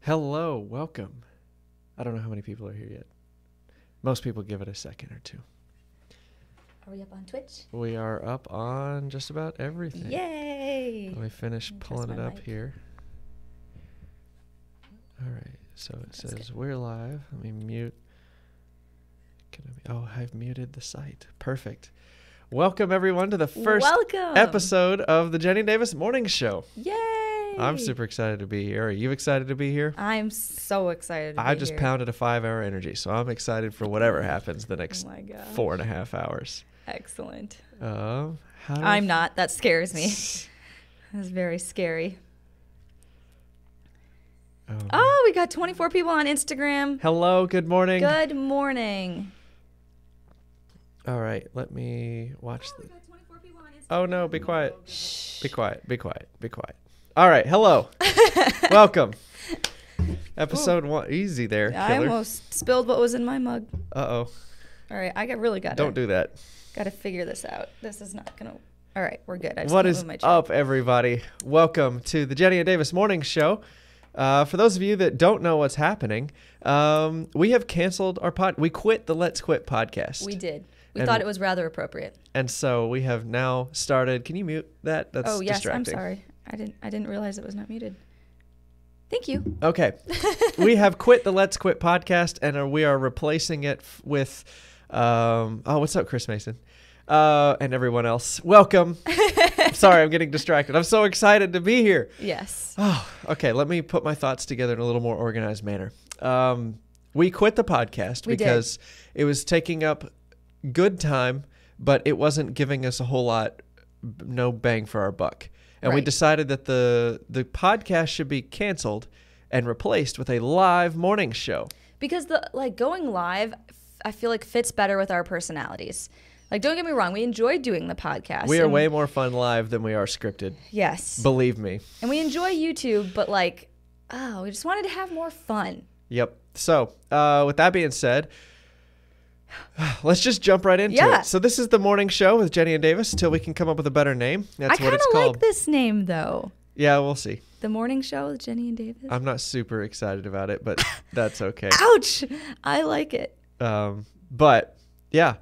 Hello, welcome. I don't know how many people are here yet. Most people give it a second or two. Are we up on Twitch? We are up on just about everything. Yay! Let me finish pulling it up mic. here. All right, so it That's says good. we're live. Let me mute. Can I be, oh, I've muted the site. Perfect. Welcome everyone to the first Welcome. episode of the Jennie Davis Morning Show. Yay! I'm super excited to be here. Are you excited to be here? I'm so excited. To I just here. pounded a five hour energy, so I'm excited for whatever happens the next Oh four and a half hours. Excellent. How I'm I- not. That scares me. That's very scary. Um, Oh, we got 24 people on Instagram. Hello, good morning. Good morning. All right, let me watch the. got 24 people on Instagram. Oh no, be quiet. Shh. Be quiet. Be quiet. Be quiet. All right, hello. Welcome. Episode one. Easy there, I killer. almost spilled what was in my mug. Uh oh. All right, I got really got Don't do that. Got to figure this out. This is not gonna. All right, we're good. I just What is up, everybody? Welcome to the Jennie and Davis Morning Show. Uh, for those of you that don't know what's happening, um, we have canceled our pod. We quit the Let's Quit podcast. We did. We And- thought it was rather appropriate. and so we have now started. Can you mute that? That's oh yes. I'm sorry. I didn't. I didn't realize it was not muted. Thank you. Okay. we have quit the Let's Quit podcast and uh, we are replacing it f- with, um, oh, what's up, Chris Mason? Uh, and everyone else. Welcome. Sorry, I'm getting distracted. I'm so excited to be here. Yes. Oh, okay. Let me put my thoughts together in a little more organized manner. Um, we quit the podcast We did. because it was taking up good time, but it wasn't giving us a whole lot, no bang for our buck. And we decided that the the podcast should be canceled and replaced with a live morning show. Because the like going live, I feel like fits better with our personalities. Like, don't get me wrong, we enjoy doing the podcast. We are way more fun live than we are scripted. yes, Believe me. and we enjoy YouTube, but like, oh, we just wanted to have more fun. Yep. So, uh, with that being said, let's just jump right into Yeah. it. So, this is the morning show with Jennie and Davis until we can come up with a better name. That's I what it's called. I like this name though. Yeah, we'll see. The morning show with Jennie and Davis. I'm not super excited about it, but that's okay. Ouch! I like it. Um, but yeah.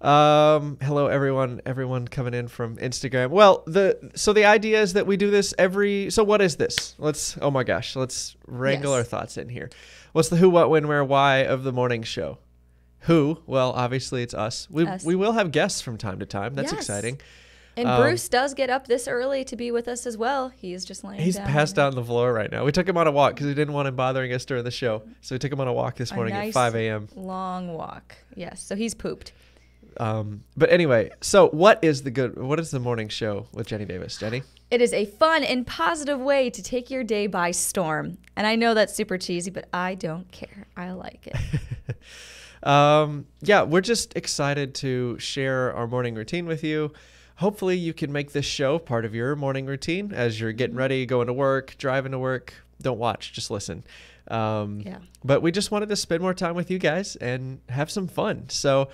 Um, hello everyone, everyone coming in from Instagram. Well, the so the idea is that we do this every so what is this? Let's oh my gosh, let's wrangle Yes. our thoughts in here. What's the who, what, when, where, why of the morning show? Who? Well, obviously it's us. We Us. we will have guests from time to time. That's Yes. exciting. And Um, Bruce does get up this early to be with us as well. He's just laying He's down. passed out on the floor right now. We took him on a walk because we didn't want him bothering us during the show. So we took him on a walk this A morning nice at 5 a.m. Long walk. Yes. So he's pooped. Um, but anyway, so what is the good? What is the morning show with Jennie Davis? Jennie, It is a fun and positive way to take your day by storm. And I know that's super cheesy, but I don't care. I like it. um, yeah, we're just excited to share our morning routine with you. Hopefully, you can make this show part of your morning routine as you're getting ready, going to work, driving to work. Don't watch, just listen. Um, Yeah. But we just wanted to spend more time with you guys and have some fun. So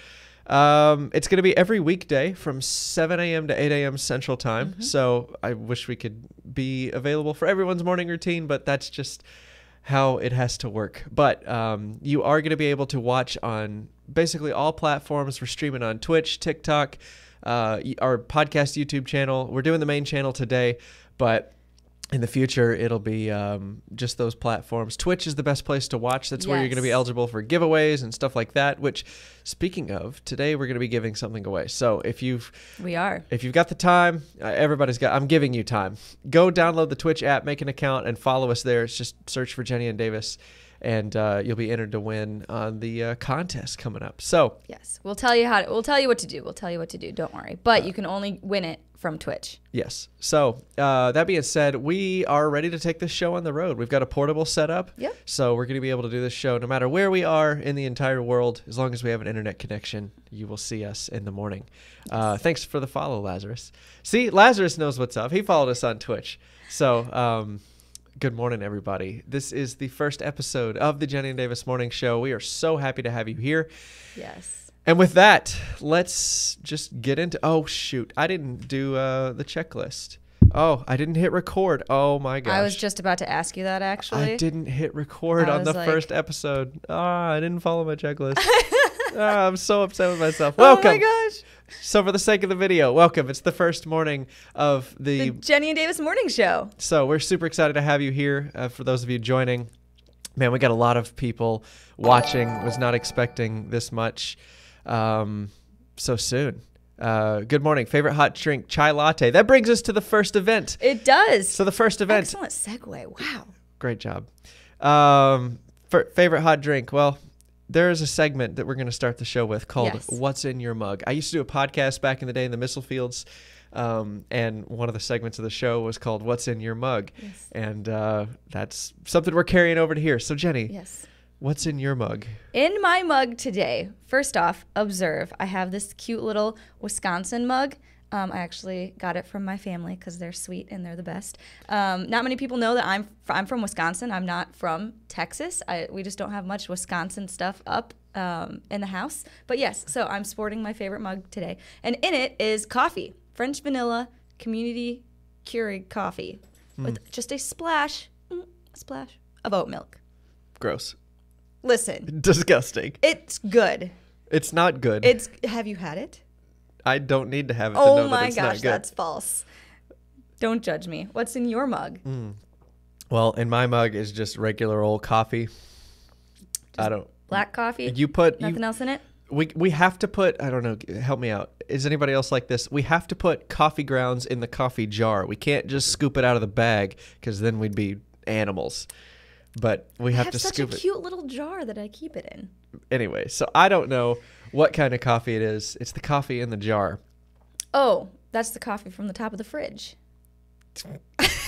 um, it's going to be every weekday from 7 a.m. to 8 a.m. Central Time. So I wish we could be available for everyone's morning routine, but that's just how it has to work. But um, you are going to be able to watch on basically all platforms. We're streaming on Twitch, TikTok, uh, our podcast YouTube channel. We're doing the main channel today, but in the future it'll be um, just those platforms. Twitch is the best place to watch. That's where you're going to be eligible for giveaways and stuff like that which speaking of today we're going to be giving something away. So if you've We are. if you've got the time uh, everybody's got i'm giving you time. Go download the twitch app make an account and follow us there. It's just search for jennie and davis and uh, you'll be entered to win on the uh, contest coming up so Yes. We'll tell you how to, we'll tell you what to do. We'll tell you what to do. Don't worry. But Uh, you can only win it from Twitch. Yes. So uh, that being said, we are ready to take this show on the road. We've got a portable setup. Yep. So we're going to be able to do this show no matter where we are in the entire world. As long as we have an internet connection, you will see us in the morning. Uh, thanks for the follow, Lazarus. See, Lazarus knows what's up. He followed us on Twitch. So um, good morning, everybody. This is the first episode of the Jennie and Davis Morning Show. We are so happy to have you here. Yes. And with that, let's just get into. Oh shoot, I didn't do uh, the checklist. Oh, I didn't hit record. Oh my gosh. I was just about to ask you that actually. I didn't hit record I on the like- first episode. Ah, I didn't follow my checklist. ah, I'm so upset with myself. Oh Welcome. my gosh. So for the sake of the video, welcome. It's the first morning of The the. Jennie and Davis morning show. so we're super excited to have you here. Uh, for those of you joining, man, we got a lot of people watching. Was not expecting this much um, so soon. Uh, good morning. Favorite hot drink, chai latte. That brings us to the first event. It does. So the first event. Excellent segue. Wow. Great job. Um, for favorite hot drink. Well, there is a segment that we're going to start the show with called Yes. "What's in Your Mug." I used to do a podcast back in the day in the missile fields, um, and one of the segments of the show was called "What's in Your Mug," Yes. and uh, that's something we're carrying over to here. So, Jennie, Yes. what's in your mug? In my mug today, first off, observe I have this cute little Wisconsin mug. Um, I actually got it from my family because they're sweet and they're the best. Um, not many people know that I'm fr- I'm from Wisconsin. I'm not from Texas. I, we just don't have much Wisconsin stuff up um, in the house. But yes, so I'm sporting my favorite mug today, and in it is coffee, French vanilla community Keurig coffee, with just a splash, mm, a splash of oat milk. Gross, Listen, disgusting. it's good. It's not good. It's have you had it? I don't need to have it to Oh that my it's gosh, that's false. Don't judge me. What's in your mug? Mm. Well, in my mug is just regular old coffee. I don't. Black coffee? You put you, Nothing else in it? we we have to put I don't know help me out is anybody else like this we have to put coffee grounds in the coffee jar we can't just scoop it out of the bag because then we'd be animals but we have, have to scoop it. such a cute little jar that I keep it in. anyway so I don't know what kind of coffee it is. It's the coffee in the jar. Oh, that's the coffee from the top of the fridge.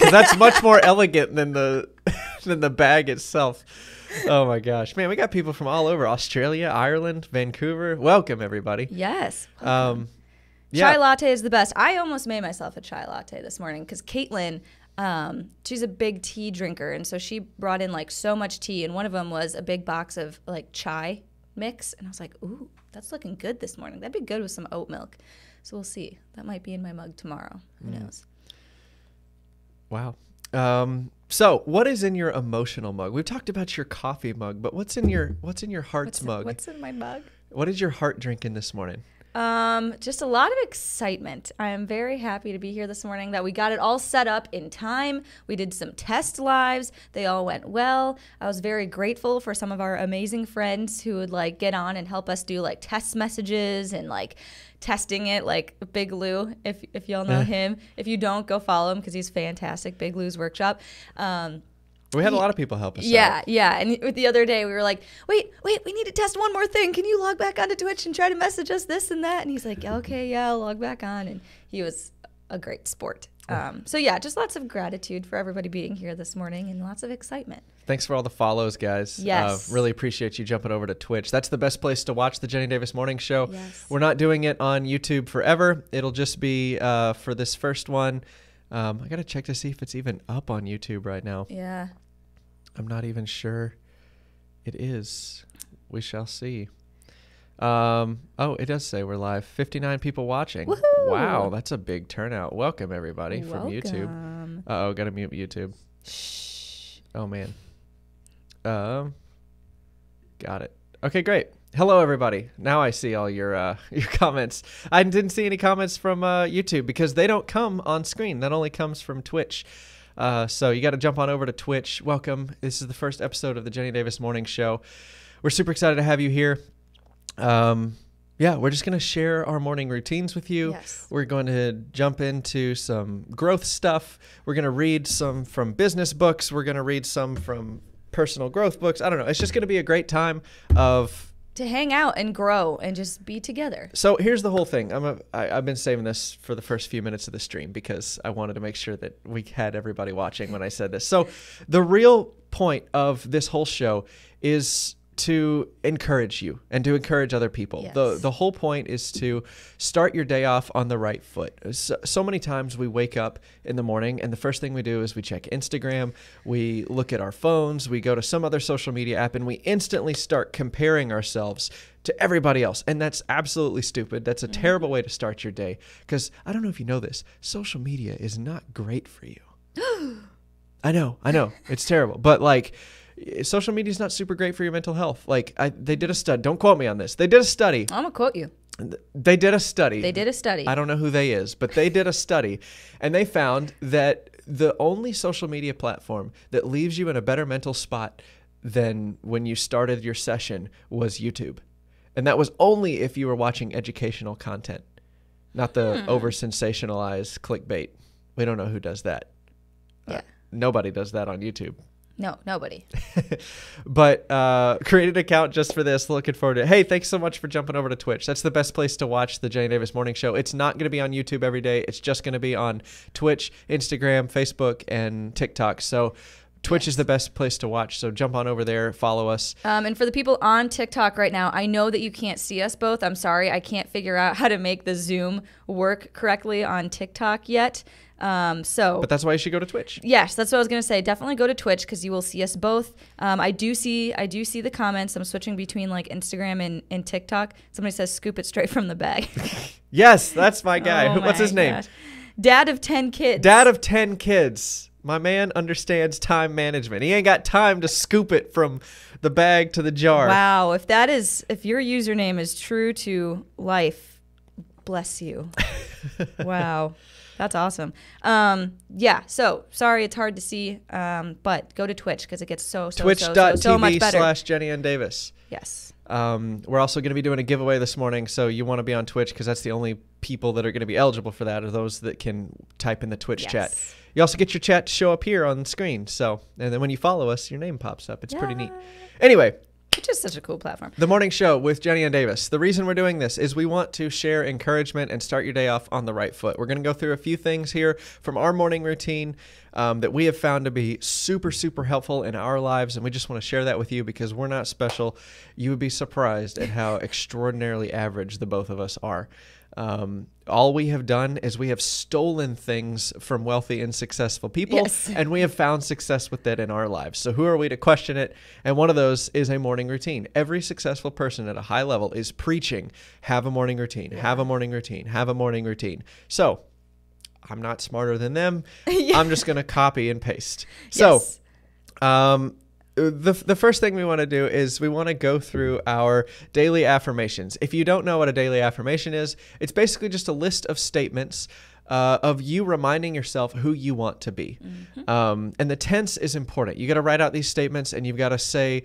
that's much more elegant than the than the bag itself. Oh my gosh. Man we got people from all over. Australia Ireland Vancouver. Welcome everybody. Yes. um Chai latte is the best. I almost made myself a chai latte this morning because Caitlin, um, she's a big tea drinker, and so she brought in like so much tea, and one of them was a big box of like chai mix, and I was like, ooh, that's looking good this morning. That'd be good with some oat milk. So we'll see. That might be in my mug tomorrow. Who Mm. knows? Wow. Um, so what is in your emotional mug? We've talked about your coffee mug, but what's in your what's in your heart's What's, mug? what's in my mug? what is your heart drinking this morning? Um, just a lot of excitement. I am very happy to be here this morning that we got it all set up in time. We did some test lives. They all went well. I was very grateful for some of our amazing friends who would like get on and help us do like test messages and like testing it like Big Lou if if y'all know Yeah. him. If you don't go follow him cuz he's fantastic. Big Lou's workshop. Um We had a lot of people help us. yeah, out. yeah. And the other day we were like, wait, wait, we need to test one more thing. Can you log back onto Twitch and try to message us this and that? And he's like, okay, yeah, I'll log back on. And he was a great sport. Um, so yeah, just lots of gratitude for everybody being here this morning and lots of excitement. Thanks for all the follows, guys. Yes. Uh, really appreciate you jumping over to Twitch. That's the best place to watch the Jennie Davis Morning Show. Yes. We're not doing it on YouTube forever. It'll just be uh, for this first one. Um, I gotta check to see if it's even up on YouTube right now. Yeah. I'm not even sure it is. We shall see. Um, oh, it does say we're live. 59 people watching. Woohoo! Wow, that's a big turnout. Welcome, everybody, from YouTube. Uh oh, gotta mute YouTube. Shh. Oh, man. Um, got it. Okay, great. Hello, everybody. Now I see all your uh, your comments. I didn't see any comments from uh, YouTube because they don't come on screen. That only comes from Twitch. Uh, so you got to jump on over to Twitch. Welcome. This is the first episode of the Jennie Davis Morning Show. We're super excited to have you here. Um, yeah, we're just gonna share our morning routines with you. Yes. We're going to jump into some growth stuff. We're going to read some from business books. We're going to read some from personal growth books. I don't know. It's just going to be a great time of. To hang out and grow and just be together. So here's the whole thing. I'm a, I, I've been saving this for the first few minutes of the stream because I wanted to make sure that we had everybody watching when I said this. So the real point of this whole show is to encourage you and to encourage other people. The Yes. the whole point is to start your day off on the right foot. So, so many times we wake up in the morning and the first thing we do is we check Instagram, we look at our phones, we go to some other social media app and we instantly start comparing ourselves to everybody else. And that's absolutely stupid. That's a mm-hmm. terrible way to start your day cuz I don't know if you know this, social media is not great for you. I know, I know, it's terrible, but like, social media is not super great for your mental health. Like, I, they did a study. Don't quote me on this. They did a study. I'm gonna quote you. They did a study. They did a study. I don't know who they is, but they did a study, and they found that the only social media platform that leaves you in a better mental spot than when you started your session was YouTube, and that was only if you were watching educational content, not the Hmm. over sensationalized clickbait. We don't know who does that. Yeah. Nobody does that on YouTube. No, nobody. but uh, created an account just for this. Looking forward to it. Hey, thanks so much for jumping over to Twitch. That's the best place to watch the Jennie Davis Morning Show. It's not going to be on YouTube every day. It's just going to be on Twitch, Instagram, Facebook, and TikTok. So Twitch is the best place to watch. So jump on over there, follow us. Um, and for the people on TikTok right now, I know that you can't see us both. I'm sorry, I can't figure out how to make the Zoom work correctly on TikTok yet. Um, so But that's why you should go to Twitch. Yes, that's what I was gonna say. Definitely go to Twitch because you will see us both. Um, I do see, I do see the comments. I'm switching between like Instagram and, and TikTok. Somebody says, "Scoop it straight from the bag." Yes, that's my guy. Oh What's my his name? gosh. Dad of ten kids. Dad of 10 kids. My man understands time management. He ain't got time to scoop it from the bag to the jar. Wow, if that is, if your username is true to life, bless you. wow. That's awesome. Um, yeah. So sorry, it's hard to see. Um, but go to Twitch because it gets so so so, so, so much better. slash Jennie and Davis. yes. Um, we're also going to be doing a giveaway this morning, so you want to be on Twitch because that's the only people that are going to be eligible for that are those that can type in the Twitch chat. You also get your chat to show up here on the screen. So, and then when you follow us, your name pops up. It's pretty neat. Anyway, Which is such a cool platform. the morning show with Jennie and Davis. The reason we're doing this is we want to share encouragement and start your day off on the right foot. We're going to go through a few things here from our morning routine um, that we have found to be super, super helpful in our lives. And we just want to share that with you because we're not special. You would be surprised at how extraordinarily average the both of us are. Um, all we have done is we have stolen things from wealthy and successful people, Yes. and we have found success with that in our lives. So, who are we to question it? And one of those is a morning routine. Every successful person at a high level is preaching have a morning routine, have a morning routine, have a morning routine. So, I'm not smarter than them. I'm just going to copy and paste. So, Yes. um, the, the first thing we want to do is we want to go through our daily affirmations. If you don't know what a daily affirmation is, it's basically just a list of statements uh, of you reminding yourself who you want to be. Um, and the tense is important. You got to write out these statements and you've got to say,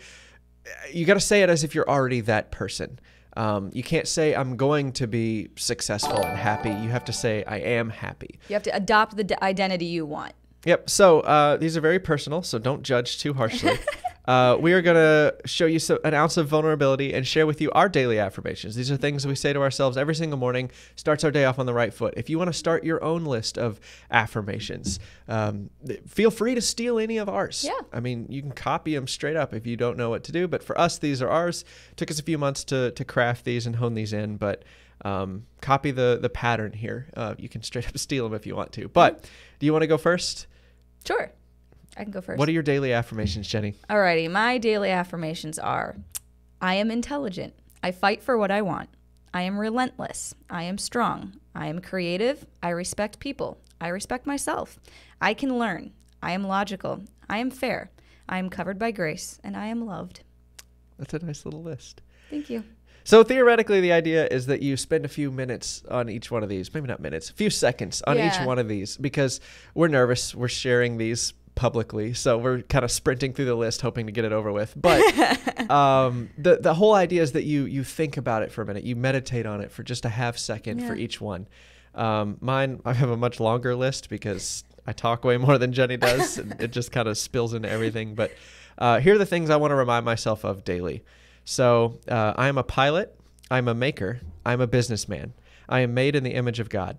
you got to say it as if you're already that person. Um, you can't say, I'm going to be successful and happy. You have to say, I am happy. You have to adopt the d- identity you want. Yep. So uh, these are very personal, so don't judge too harshly. uh, we are going to show you so, an ounce of vulnerability and share with you our daily affirmations. These are things we say to ourselves every single morning, starts our day off on the right foot. If you want to start your own list of affirmations, um, feel free to steal any of ours. Yeah. I mean, you can copy them straight up if you don't know what to do. But for us, these are ours. It Took us a few months to, to craft these and hone these in, but um, copy the, the pattern here. Uh, you can straight up steal them if you want to. But do you want to go first? Sure. I can go first. What are your daily affirmations, Jennie? Alrighty, my daily affirmations are I am intelligent. I fight for what I want. I am relentless. I am strong. I am creative. I respect people. I respect myself. I can learn. I am logical. I am fair. I am covered by grace. And I am loved. That's a nice little list. Thank you. So theoretically, the idea is that you spend a few minutes on each one of these, maybe not minutes, a few seconds on each one of these because we're nervous. We're sharing these publicly, so we're kind of sprinting through the list, hoping to get it over with. But um, the the whole idea is that you you think about it for a minute, you meditate on it for just a half second for each one. Um, mine, I have a much longer list because I talk way more than Jennie does, and it just kind of spills into everything. But uh, here are the things I want to remind myself of daily. So uh, I am a pilot. I'm a maker. I'm a businessman. I am made in the image of God.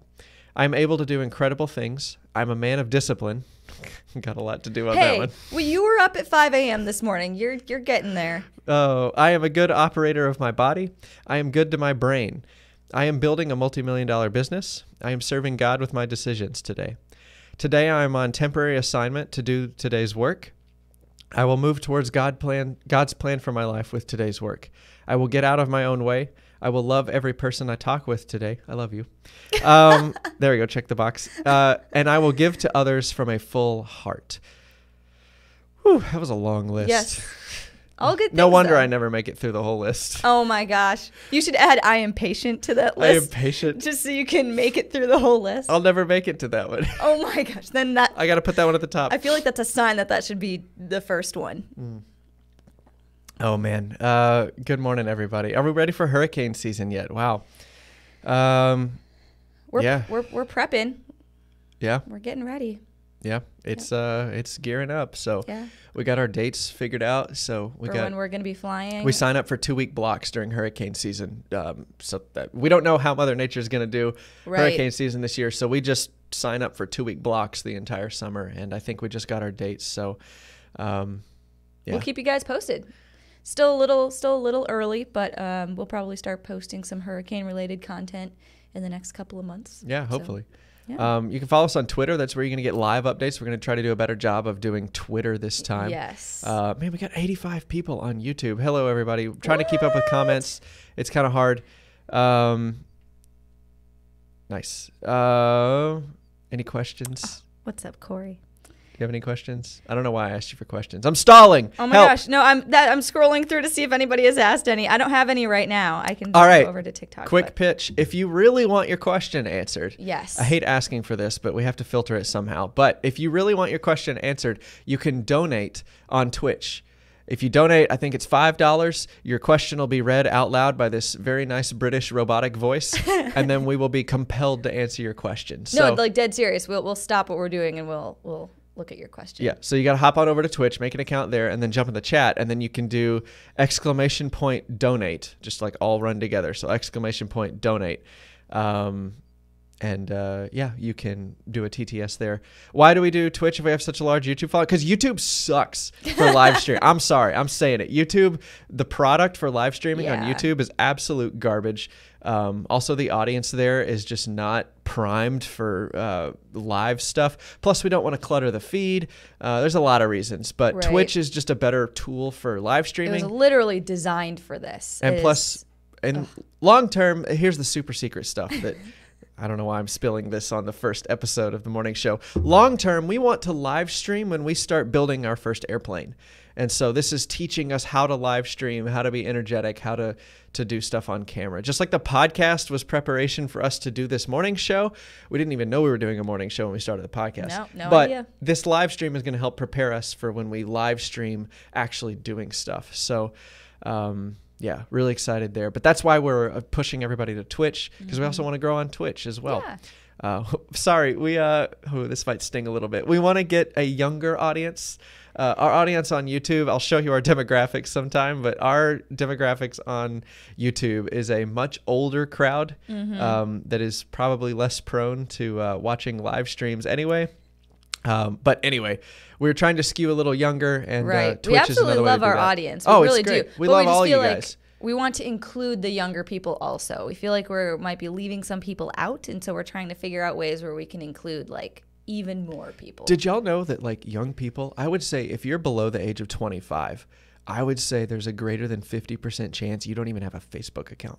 I am able to do incredible things. I'm a man of discipline. Got a lot to do on that Hey, one. well, you were up at 5 a.m. this morning. You're you're getting there. Oh, I am a good operator of my body. I am good to my brain. I am building a multi-million dollar business. I am serving God with my decisions today. Today I am on temporary assignment to do today's work. I will move towards God plan God's plan for my life with today's work. I will get out of my own way. I will love every person I talk with today. I love you. Um, there we go. Check the box. Uh, and I will give to others from a full heart. Whew, that was a long list. Yes. All good. No wonder though. I never make it through the whole list. Oh my gosh. You should add I am patient to that list. I am patient. just so you can make it through the whole list. I'll never make it to that one. Oh my gosh. Then that I got to put that one at the top. I feel like that's a sign that that should be the first one. Oh man. Uh, good morning, everybody. Are we ready for hurricane season yet? Wow. Um, We're Yeah. we're we're prepping. yeah, We're getting ready. yeah. It's uh, it's gearing up. So Yeah. we got our dates figured out. So we for got when we're going to be flying. we sign up for two week blocks during hurricane season. Um, so that we don't know how Mother Nature is going to do Right. hurricane season this year. So we just sign up for two week blocks the entire summer, and I think we just got our dates. So, um, yeah. We'll keep you guys posted. Still a little still a little early, but um, we'll probably start posting some hurricane related content in the next couple of months. Yeah, So, hopefully. yeah. Um, you can follow us on Twitter. That's where you're going to get live updates. We're going to try to do a better job of doing Twitter this time. Yes. Uh, man, we got 85 people on YouTube. Hello, everybody. Trying to keep up with comments. It's kind of hard. Um, nice. Uh, any questions? What's up, Corey? You have any questions? I don't know why I asked you for questions. I'm stalling. Oh my Help. gosh, no! I'm that I'm scrolling through to see if anybody has asked any. I don't have any right now. I can All right. go over to TikTok. Quick but- pitch. If you really want your question answered, Yes. I hate asking for this, but we have to filter it somehow. But if you really want your question answered, you can donate on Twitch. If you donate, I think it's $5, your question will be read out loud by this very nice British robotic voice, and then we will be compelled to answer your question. So, no, like dead serious. We'll we'll stop what we're doing and we'll we'll look at your question. yeah, so you got to hop on over to Twitch, make an account there, and then jump in the chat, and then you can do exclamation point donate, just like all run together. So exclamation point donate. Um, and uh, yeah, you can do a TTS there. Why do we do Twitch if we have such a large YouTube following? Because YouTube sucks for live stream. I'm sorry, I'm saying it. YouTube, the product for live streaming on YouTube is absolute garbage. Um, also, the audience there is just not primed for uh, live stuff. Plus, we don't want to clutter the feed. Uh, there's a lot of reasons, but Right. Twitch is just a better tool for live streaming. It was literally designed for this. and It plus, is- and long term, here's the super secret stuff that I don't know why I'm spilling this on the first episode of the morning show. Long term, we want to live stream when we start building our first airplane. And so this is teaching us how to live stream, how to be energetic, how to to do stuff on camera. Just like the podcast was preparation for us to do this morning show. We didn't even know we were doing a morning show when we started the podcast. No, no but idea. this live stream is going to help prepare us for when we live stream actually doing stuff. So, um, yeah, really excited there. But that's why we're uh, pushing everybody to Twitch because we also want to grow on Twitch as well. Yeah. Uh, sorry, we uh, oh, this might sting a little bit. We want to get a younger audience. Uh, our audience on YouTube, I'll show you our demographics sometime, but our demographics on YouTube is a much older crowd Mm-hmm. um, that is probably less prone to uh, watching live streams anyway. Um, but anyway, we're trying to skew a little younger, and uh, right. Twitch we is absolutely another way to love our audience. We oh, really it's great. do. We But love just all you like guys. We want to include the younger people also. We feel like we might be leaving some people out, and so we're trying to figure out ways where we can include like even more people. Did y'all know that like young people, I would say if you're below the age of 25, I would say there's a greater than 50% chance you don't even have a Facebook account.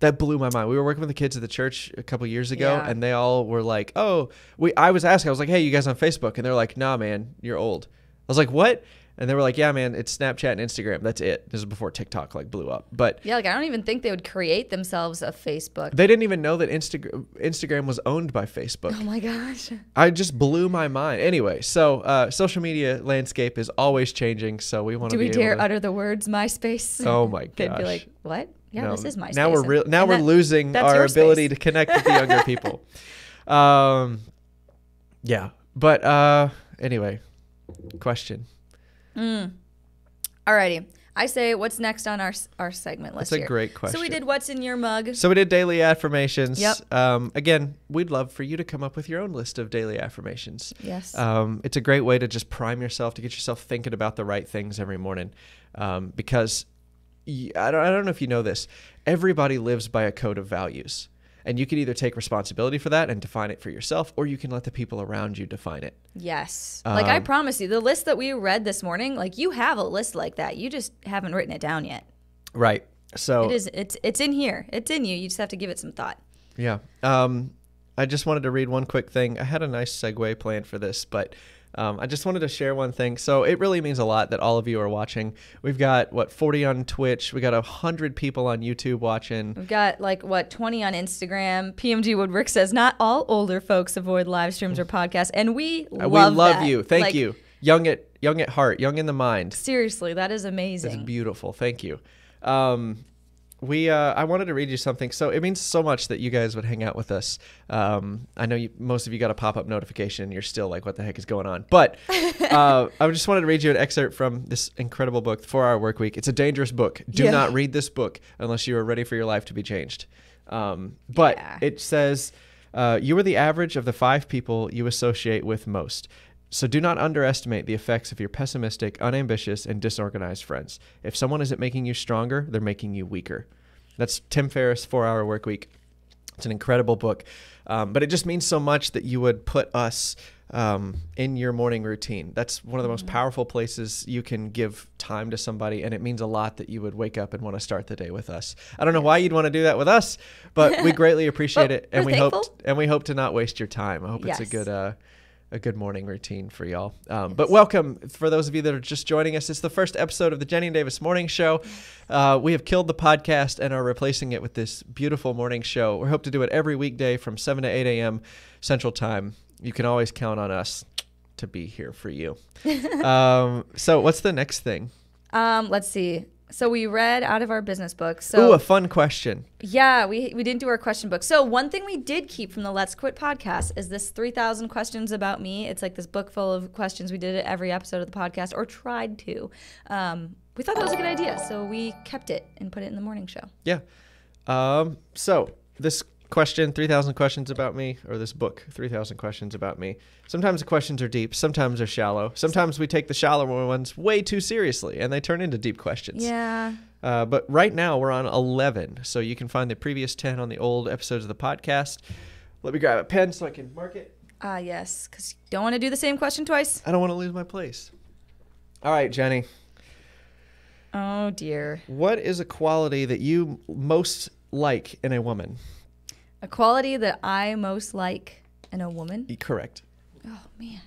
That blew my mind. We were working with the kids at the church a couple years ago Yeah. and they all were like, "Oh, we I was asking. I was like, "Hey, you guys on Facebook?" And they're like, "Nah, man, you're old." I was like, "What?" And they were like, "Yeah, man, it's Snapchat and Instagram. That's it." This is before TikTok like blew up. But yeah, like I don't even think they would create themselves a Facebook. they didn't even know that Instagram Instagram was owned by Facebook. oh my gosh. I just blew my mind. Anyway, so uh, social media landscape is always changing, so we want to Do we dare to, utter the words MySpace? Oh my gosh! They'd be like, "What? Yeah, No, this is MySpace." Now we're real. Now and we're that- losing our ability to connect with the younger people. Um, yeah, but uh, anyway, question. Alrighty. I say, what's next on our our segment list? That's a here? great So we did what's in your mug. So we did daily affirmations. Yep. Um, again, we'd love for you to come up with your own list of daily affirmations. Yes. Um, it's a great way to just prime yourself to get yourself thinking about the right things every morning, um, because I don't, I don't know if you know this. Everybody lives by a code of values, and you can either take responsibility for that and define it for yourself, or you can let the people around you define it. yes. like I Um, promise you, the list that we read this morning, like you have a list like that. You just haven't written it down yet. Right. So It is. It's it's in here. It's in you. You just have to give it some thought. Yeah. Um, I just wanted to read one quick thing. I had a nice segue planned for this, but um, I just wanted to share one thing. So it really means a lot that all of you are watching. We've got what 40 on Twitch. We got a hundred people on YouTube watching. We've got like what 20 on Instagram. PMG Woodwork says not all older folks avoid live streams or podcasts, and we Uh, love we love that. you. Thank Like, you. Young at young at heart, young in the mind. Seriously, that is It's amazing. beautiful. Thank you. Um, we uh, I wanted to read you something. So it means so much that you guys would hang out with us. Um, I know you, most of you got a pop up notification. and You're still like, what the heck is going on? But uh, I just wanted to read you an excerpt from this incredible book, The Four Hour Work Week. It's a dangerous book. Do Yeah. not read this book unless you are ready for your life to be changed. Um, but Yeah. it says uh, you are the average of the five people you associate with most. So do not underestimate the effects of your pessimistic, unambitious, and disorganized friends. If someone isn't making you stronger, they're making you weaker. That's Tim Ferriss' Four Hour Work Week. It's an incredible book, um, but it just means so much that you would put us um, in your morning routine. That's one of the most powerful places you can give time to somebody, and it means a lot that you would wake up and want to start the day with us. I don't know why you'd want to do that with us, but we greatly appreciate it, and we hope and we hope to not waste your time. I hope it's a good. Uh, a good morning routine for y'all. Um, But welcome for those of you that are just joining us. It's the first episode of the Jennie and Davis Morning Show. Uh, we have killed the podcast and are replacing it with this beautiful morning show. We hope to do it every weekday from 7 to 8 a.m. Central Time. You can always count on us to be here for you. um, so, what's the next thing? Um, let's see. So we read out of our business book. Ooh, So a fun question. yeah, we we didn't do our question book. So one thing we did keep from the Let's Quit podcast is this 3000 questions about me. It's like this book full of questions. We did it every episode of the podcast or tried to. Um, we thought that was a good idea, so we kept it and put it in the morning show. Yeah. Um, so this question, 3,000 questions about me, or this book, 3,000 questions about me. Sometimes the questions are deep, sometimes they're shallow. Sometimes we take the shallow ones way too seriously and they turn into deep questions. Yeah. Uh, but right now we're on 11. So you can find the previous 10 on the old episodes of the podcast. Let me grab a pen so I can mark it. Ah, yes, because you don't want to do the same question twice. I don't want to lose my place. All right, Jenny. Oh dear. What is a quality that you most like in a woman? A quality that I most like in a woman. Correct. Oh man.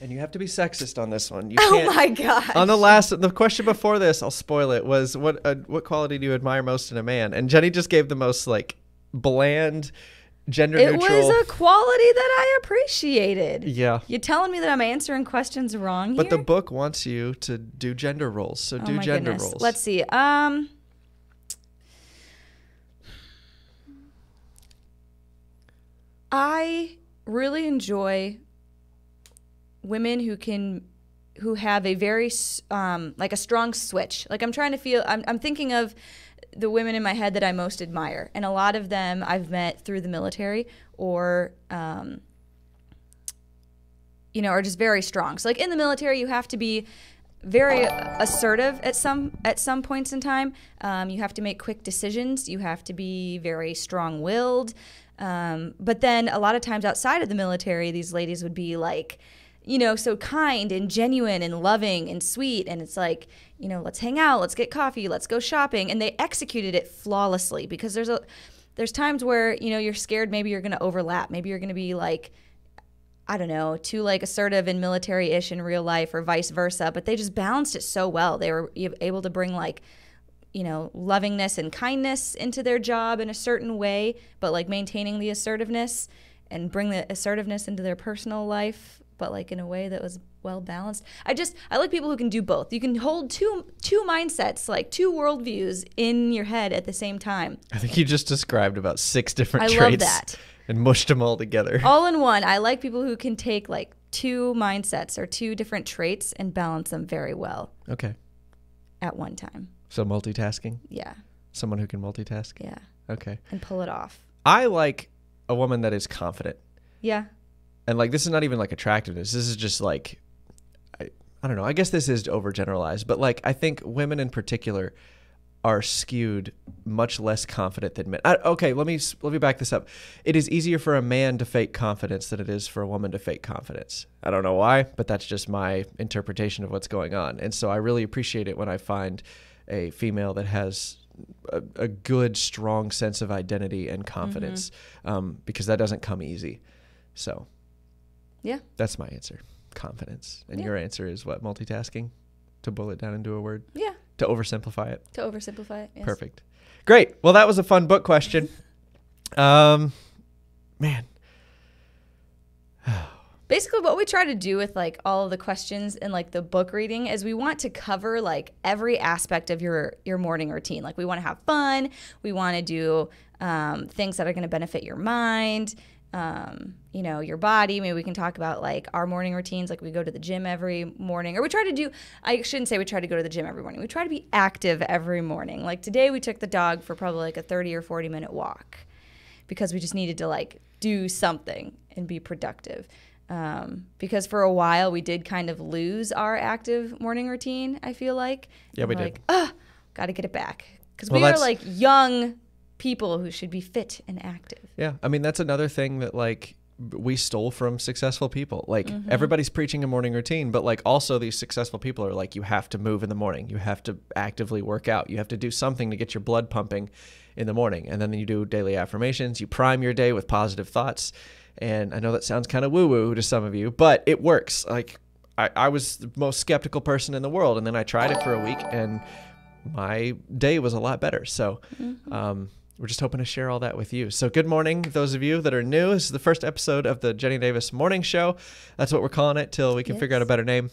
And you have to be sexist on this one. You Oh my god. On the last, the question before this, I'll spoil it. Was what uh, what quality do you admire most in a man? And Jennie just gave the most like bland, gender It neutral. was a quality that I appreciated. yeah, You're telling me that I'm answering questions wrong but the book wants you to do gender roles, so oh do gender goodness. roles. Let's see. Um I really enjoy women who can who have a very um, like a strong switch. Like I'm trying to feel I'm I'm thinking of the women in my head that I most admire, and a lot of them I've met through the military or um, you know, are just very strong. So like in the military, you have to be very assertive at some at some points in time. Um, you have to make quick decisions. You have to be very strong-willed. Um, but then a lot of times outside of the military, these ladies would be like, you know, so kind and genuine and loving and sweet. And it's like, you know, let's hang out, let's get coffee, let's go shopping. And they executed it flawlessly because there's a there's times where you know you're scared maybe you're going to overlap maybe you're going to be like I don't know, too like assertive and military-ish in real life or vice versa, but they just balanced it so well. They were able to bring like, you know, lovingness and kindness into their job in a certain way, but like maintaining the assertiveness and bring the assertiveness into their personal life, but like in a way that was well balanced. I just I like people who can do both. You can hold two two mindsets, like two worldviews in your head at the same time. I think you just described about six different I love traits that. and mushed them all together. all in one. I like people who can take like two mindsets or two different traits and balance them very well. Okay. at one time. So multitasking. Yeah. Someone who can multitask. Yeah. Okay. And pull it off. I like a woman that is confident. Yeah. And like this is not even like attractiveness. This is just like I, I don't know. I guess this is overgeneralized, but like I think women in particular are skewed much less confident than men. I, okay, let me let me back this up. It is easier for a man to fake confidence than it is for a woman to fake confidence. I don't know why, but that's just my interpretation of what's going on. And so I really appreciate it when I find a female that has a, a good, strong sense of identity and confidence, um, because that doesn't come easy. So Yeah. that's my answer. Confidence. And Yeah. your answer is what? Multitasking? To boil it down into a word? Yeah. To oversimplify it? To oversimplify it. Yes. Perfect. Great. Well, that was a fun book question. Um, man. basically what we try to do with like all of the questions and like the book reading is we want to cover like every aspect of your your morning routine. Like we want to have fun. We want to do um, things that are going to benefit your mind um, you know your body. Maybe we can talk about like our morning routines. Like we go to the gym every morning or we try to do i shouldn't say we try to go to the gym every morning. We try to be active every morning. Like today we took the dog for probably like a 30 or 40 minute walk because we just needed to like do something and be productive. Um, because for a while we did kind of lose our active morning routine. I feel like. Yeah, we did. Like, ah, got to get it back because Well, we are like young people who should be fit and active. Yeah. I mean, that's another thing that like we stole from successful people. Like everybody's preaching a morning routine, but like also these successful people are like, you have to move in the morning. You have to actively work out. You have to do something to get your blood pumping in the morning. And then you do daily affirmations. You prime your day with positive thoughts. And I know that sounds kind of woo woo to some of you, but it works. Like I, I was the most skeptical person in the world. And then I tried it for a week and my day was a lot better. So, um, we're just hoping to share all that with you. So, good morning, those of you that are new. This is the first episode of the Jennie Davis Morning Show. That's what we're calling it till we can figure out a better name.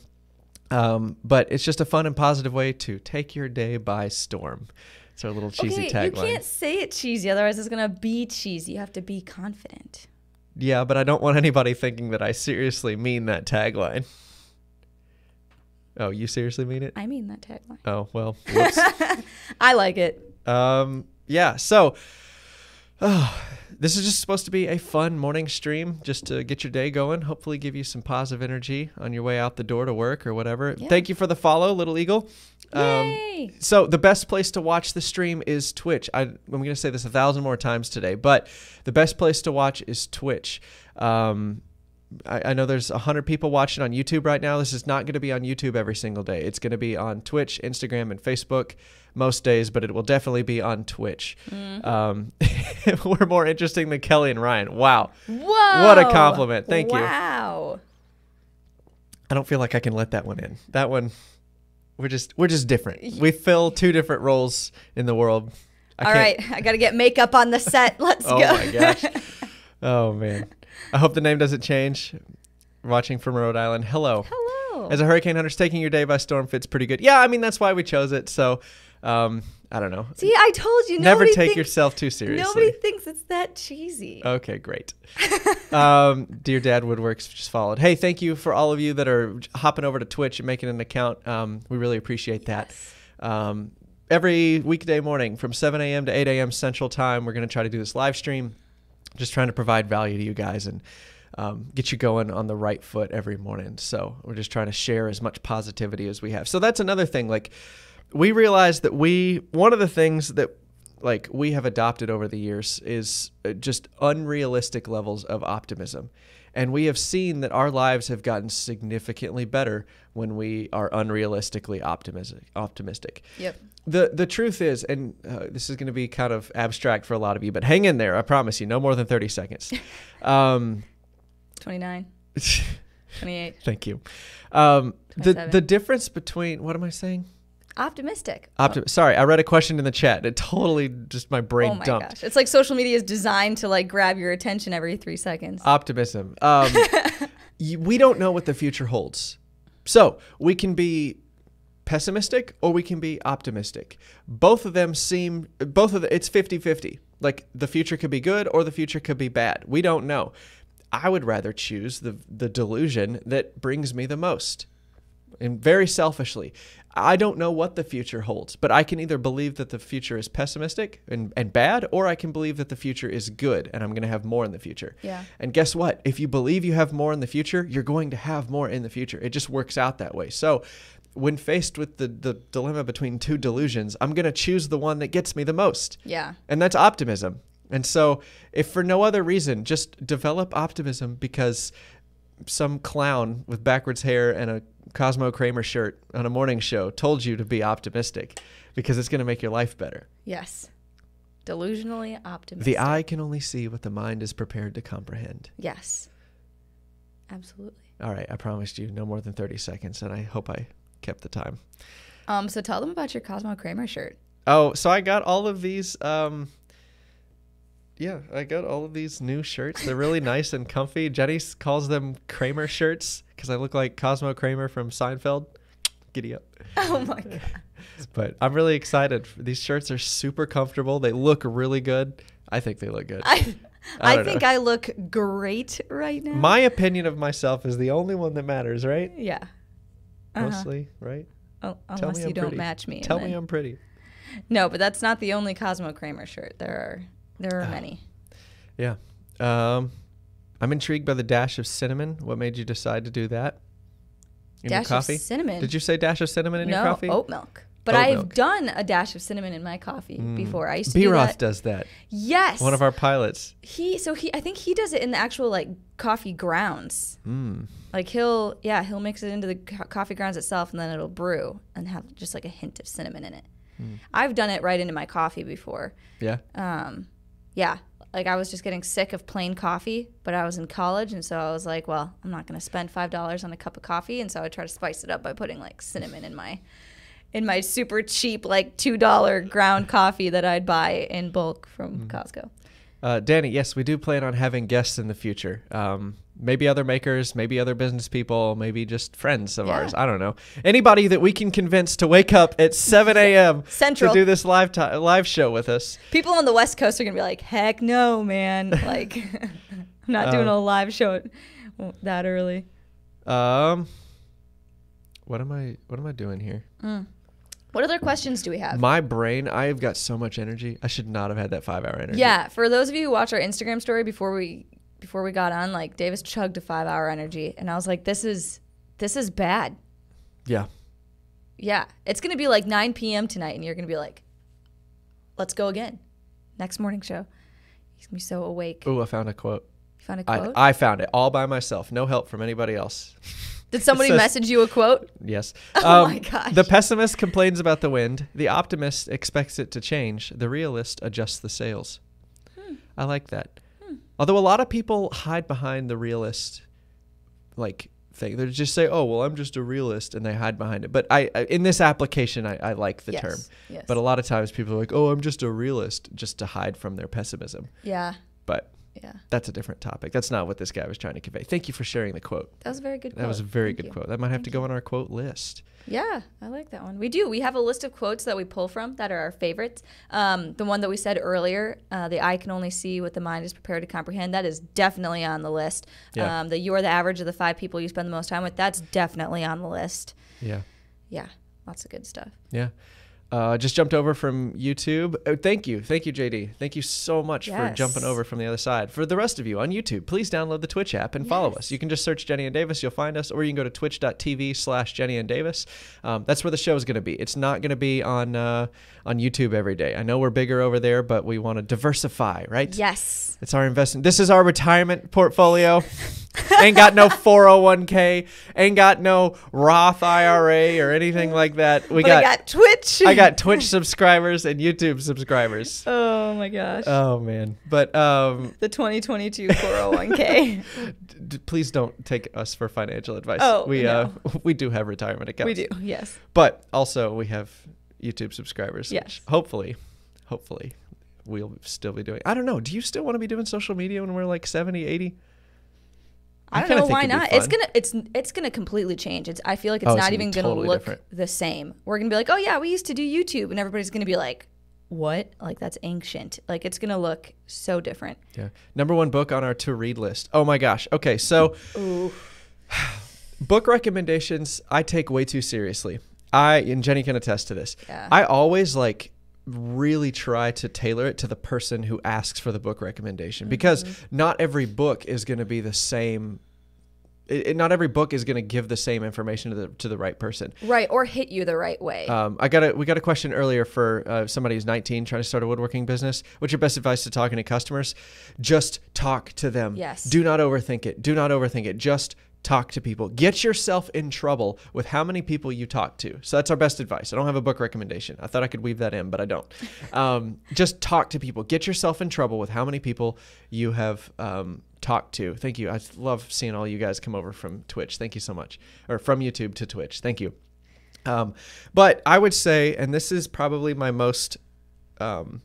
Um, but it's just a fun and positive way to take your day by storm. It's our little cheesy okay, you can't say it cheesy, otherwise it's gonna be cheesy. You have to be confident. Yeah, but I don't want anybody thinking that I seriously mean that tagline. Oh, you seriously mean it? I mean that tagline. Oh, well. I like it. Um, yeah. So, oh, this is just supposed to be a fun morning stream, just to get your day going. Hopefully, give you some positive energy on your way out the door to work or whatever. Yeah. Thank you for the follow, Little Eagle. Um, Yay! so the best place to watch the stream is Twitch. I, I'm going to say this a thousand more times today, but the best place to watch is Twitch. Um, I, I know there's 100 people watching on YouTube right now. This is not going to be on YouTube every single day. It's going to be on Twitch, Instagram, and Facebook most days, but it will definitely be on Twitch. Um, we're more interesting than Kelly and Ryan. Wow. Whoa! What a compliment. Thank you. Wow. I don't feel like I can let that one in. That one, we're just we're just different. We fill two different roles in the world. I All right, I got to get makeup on the set. Let's Oh go. Oh my gosh. Oh man. I hope the name doesn't change. Watching from Rhode Island. Hello. Hello. As a hurricane hunter's taking your day by storm fits pretty good. Yeah, I mean that's why we chose it. So, um, I don't know. See, I told you. Never take thinks, yourself too seriously. Nobody thinks it's that cheesy. Okay, great. um, Dear Dad Woodworks just followed. Hey, thank you for all of you that are hopping over to Twitch and making an account. Um, we really appreciate that. Um, every weekday morning from 7 a.m. to 8 a.m. Central Time, we're going to try to do this live stream, just trying to provide value to you guys and um, get you going on the right foot every morning. So we're just trying to share as much positivity as we have. So that's another thing. Like, we realized that we, one of the things that like we have adopted over the years is uh, just unrealistic levels of optimism. And we have seen that our lives have gotten significantly better when we are unrealistically optimistic. Optimistic. Yep. The the truth is, and uh, this is going to be kind of abstract for a lot of you, but hang in there. I promise you, no more than thirty seconds. Um, 29, 28. thank you. Um, the the difference between what am I saying? Optimistic. Optim- Sorry, I read a question in the chat. It totally just my brain oh my dumped. gosh. It's like social media is designed to like grab your attention every three seconds. optimism. Um, we don't know what the future holds. So we can be pessimistic or we can be optimistic. Both of them seem, both of the, it's 50 50. Like the future could be good or the future could be bad. We don't know. I would rather choose the, the delusion that brings me the most. and very selfishly, I don't know what the future holds, but I can either believe that the future is pessimistic and, and bad, or I can believe that the future is good and I'm going to have more in the future. Yeah. And guess what? If you believe you have more in the future, you're going to have more in the future. It just works out that way. So, when faced with the, the dilemma between two delusions, I'm going to choose the one that gets me the most. Yeah. And that's optimism. And so, if for no other reason, just develop optimism because some clown with backwards hair and a Cosmo Kramer shirt on a morning show told you to be optimistic because it's going to make your life better. Yes. Delusionally optimistic. The eye can only see what the mind is prepared to comprehend. Yes. Absolutely. All right, I promised you no more than 30 seconds, and I hope I kept the time. Um, so tell them about your Cosmo Kramer shirt. Oh, so I got all of these. Um, yeah, I got all of these new shirts. They're really nice and comfy. Jennie calls them Kramer shirts because I look like Cosmo Kramer from Seinfeld. Giddy up. Oh my god. But I'm really excited. These shirts are super comfortable. They look really good. I think they look good. I I I, think know. I look great right now. My opinion of myself is the only one that matters, right? yeah. Uh-huh. Mostly, right? Oh, Tell unless me you I'm don't pretty. match me. Tell me then- I'm pretty. No, but that's not the only Cosmo Kramer shirt. There are there are Oh. many. Yeah. Um, I'm intrigued by the dash of cinnamon. What made you decide to do that? In dash your coffee? of cinnamon. Did you say dash of cinnamon in no, your coffee? No, oat milk. But Oat I've milk. done a dash of cinnamon in my coffee Mm. before. I used to B do that. does that. Yes. One of our pilots. he so he I think he does it in the actual like coffee grounds. Mm. Like he'll yeah he'll mix it into the co- coffee grounds itself and then it'll brew and have just like a hint of cinnamon in it. Hmm. I've done it right into my coffee before. Yeah. Um, yeah, like I was just getting sick of plain coffee, but I was in college and so I was like, well, I'm not gonna spend five dollars on a cup of coffee, and so I try to spice it up by putting like cinnamon in my in my super cheap like two dollar ground coffee that I'd buy in bulk from Hmm. Costco. Uh, Danny, yes, we do plan on having guests in the future. Um, maybe other makers, maybe other business people, maybe just friends of Yeah. ours. I don't know. Anybody that we can convince to wake up at 7 a.m. Central. to do this live live show with us. People on the West Coast are gonna be like, heck no, man. Like, I'm not doing Um, a live show that early. Um, what am I? What am I doing here? What other questions do we have? My brain, I've got so much energy. I should not have had that five hour energy. Yeah, for those of you who watch our Instagram story before we before we got on, like Davis chugged a five hour energy, and I was like, this is this is bad. Yeah. Yeah, it's gonna be like 9 p.m. tonight, and you're gonna be like, let's go again. Next morning show. He's gonna be so awake. Ooh, I found a quote. You found a quote? I, I found it all by myself. No help from anybody else. Did somebody says- message you a quote? Yes. Oh Um, my gosh. The pessimist complains about the wind. The optimist expects it to change. The realist adjusts the sails. Hmm. I like that. Although a lot of people hide behind the realist, like thing. They just say, "Oh, well, I'm just a realist," and they hide behind it. But I, I in this application, I, I like the yes. term. Yes. But a lot of times people are like, "Oh, I'm just a realist," just to hide from their pessimism. yeah, But yeah. that's a different topic. That's not what this guy was trying to convey. Thank you for sharing the quote. That was a very good. That was a quote. very Thank good you. quote. That might have Thank to go on our quote list. Yeah, I like that one. We do. We have a list of quotes that we pull from that are our favorites. Um, the one that we said earlier, uh, the eye can only see what the mind is prepared to comprehend, that is definitely on the list. Yeah. Um, the you are the average of the five people you spend the most time with, that's definitely on the list. Yeah. Yeah, lots of good stuff. Yeah. Uh, just jumped over from YouTube. Oh, thank you. Thank you, JD. Thank you so much for jumping over from the other side. For the rest of you on YouTube, please download the Twitch app and follow us. You can just search Jennie and Davis. You'll find us, or you can go to twitch.tv slash Jennie and Davis. Um, that's where the show is going to be. It's not going to be on, uh, on YouTube every day. I know we're bigger over there, but we want to diversify, right? Yes. It's our investment. This is our retirement portfolio. ain't got no 401k, ain't got no Roth IRA or anything like that. We got, I got Twitch. I got Twitch subscribers and YouTube subscribers. oh my gosh. Oh man. But um the 2022 401k. d- d- please don't take us for financial advice. Oh, we no. uh we do have retirement accounts. we do. Yes. But also we have YouTube subscribers. Yes. Hopefully hopefully we'll still be doing. I don't know. Do you still want to be doing social media when we're like 70, 80? I don't know why not. It's gonna it's it's gonna completely change. It's I feel like it's Oh, it's not gonna be even gonna totally look different. the same. We're gonna be like, oh yeah, we used to do YouTube, and everybody's gonna be like, what? Like that's ancient. Like it's gonna look so different. Yeah. Number one book on our to read list. Oh my gosh. Okay, so book recommendations I take way too seriously. I and Jennie can attest to this. Yeah. I always like really try to tailor it to the person who asks for the book recommendation because not every book is going to be the same. It, it- not every book is going to give the same information to the to the right person. Right, or hit you the right way. Um, I got a we got a question earlier for uh, somebody who's 19 trying to start a woodworking business. What's your best advice to talking to customers? Just talk to them. Yes. Do not overthink it. Do not overthink it. Just talk to people. Get yourself in trouble with how many people you talk to. So that's our best advice. I don't have a book recommendation. I thought I could weave that in, but I don't. Um, just talk to people. Get yourself in trouble with how many people you have um, talked to. Thank you. I love seeing all you guys come over from Twitch. Thank you so much, or from YouTube to Twitch. Thank you. Um, but I would say, and this is probably my most um,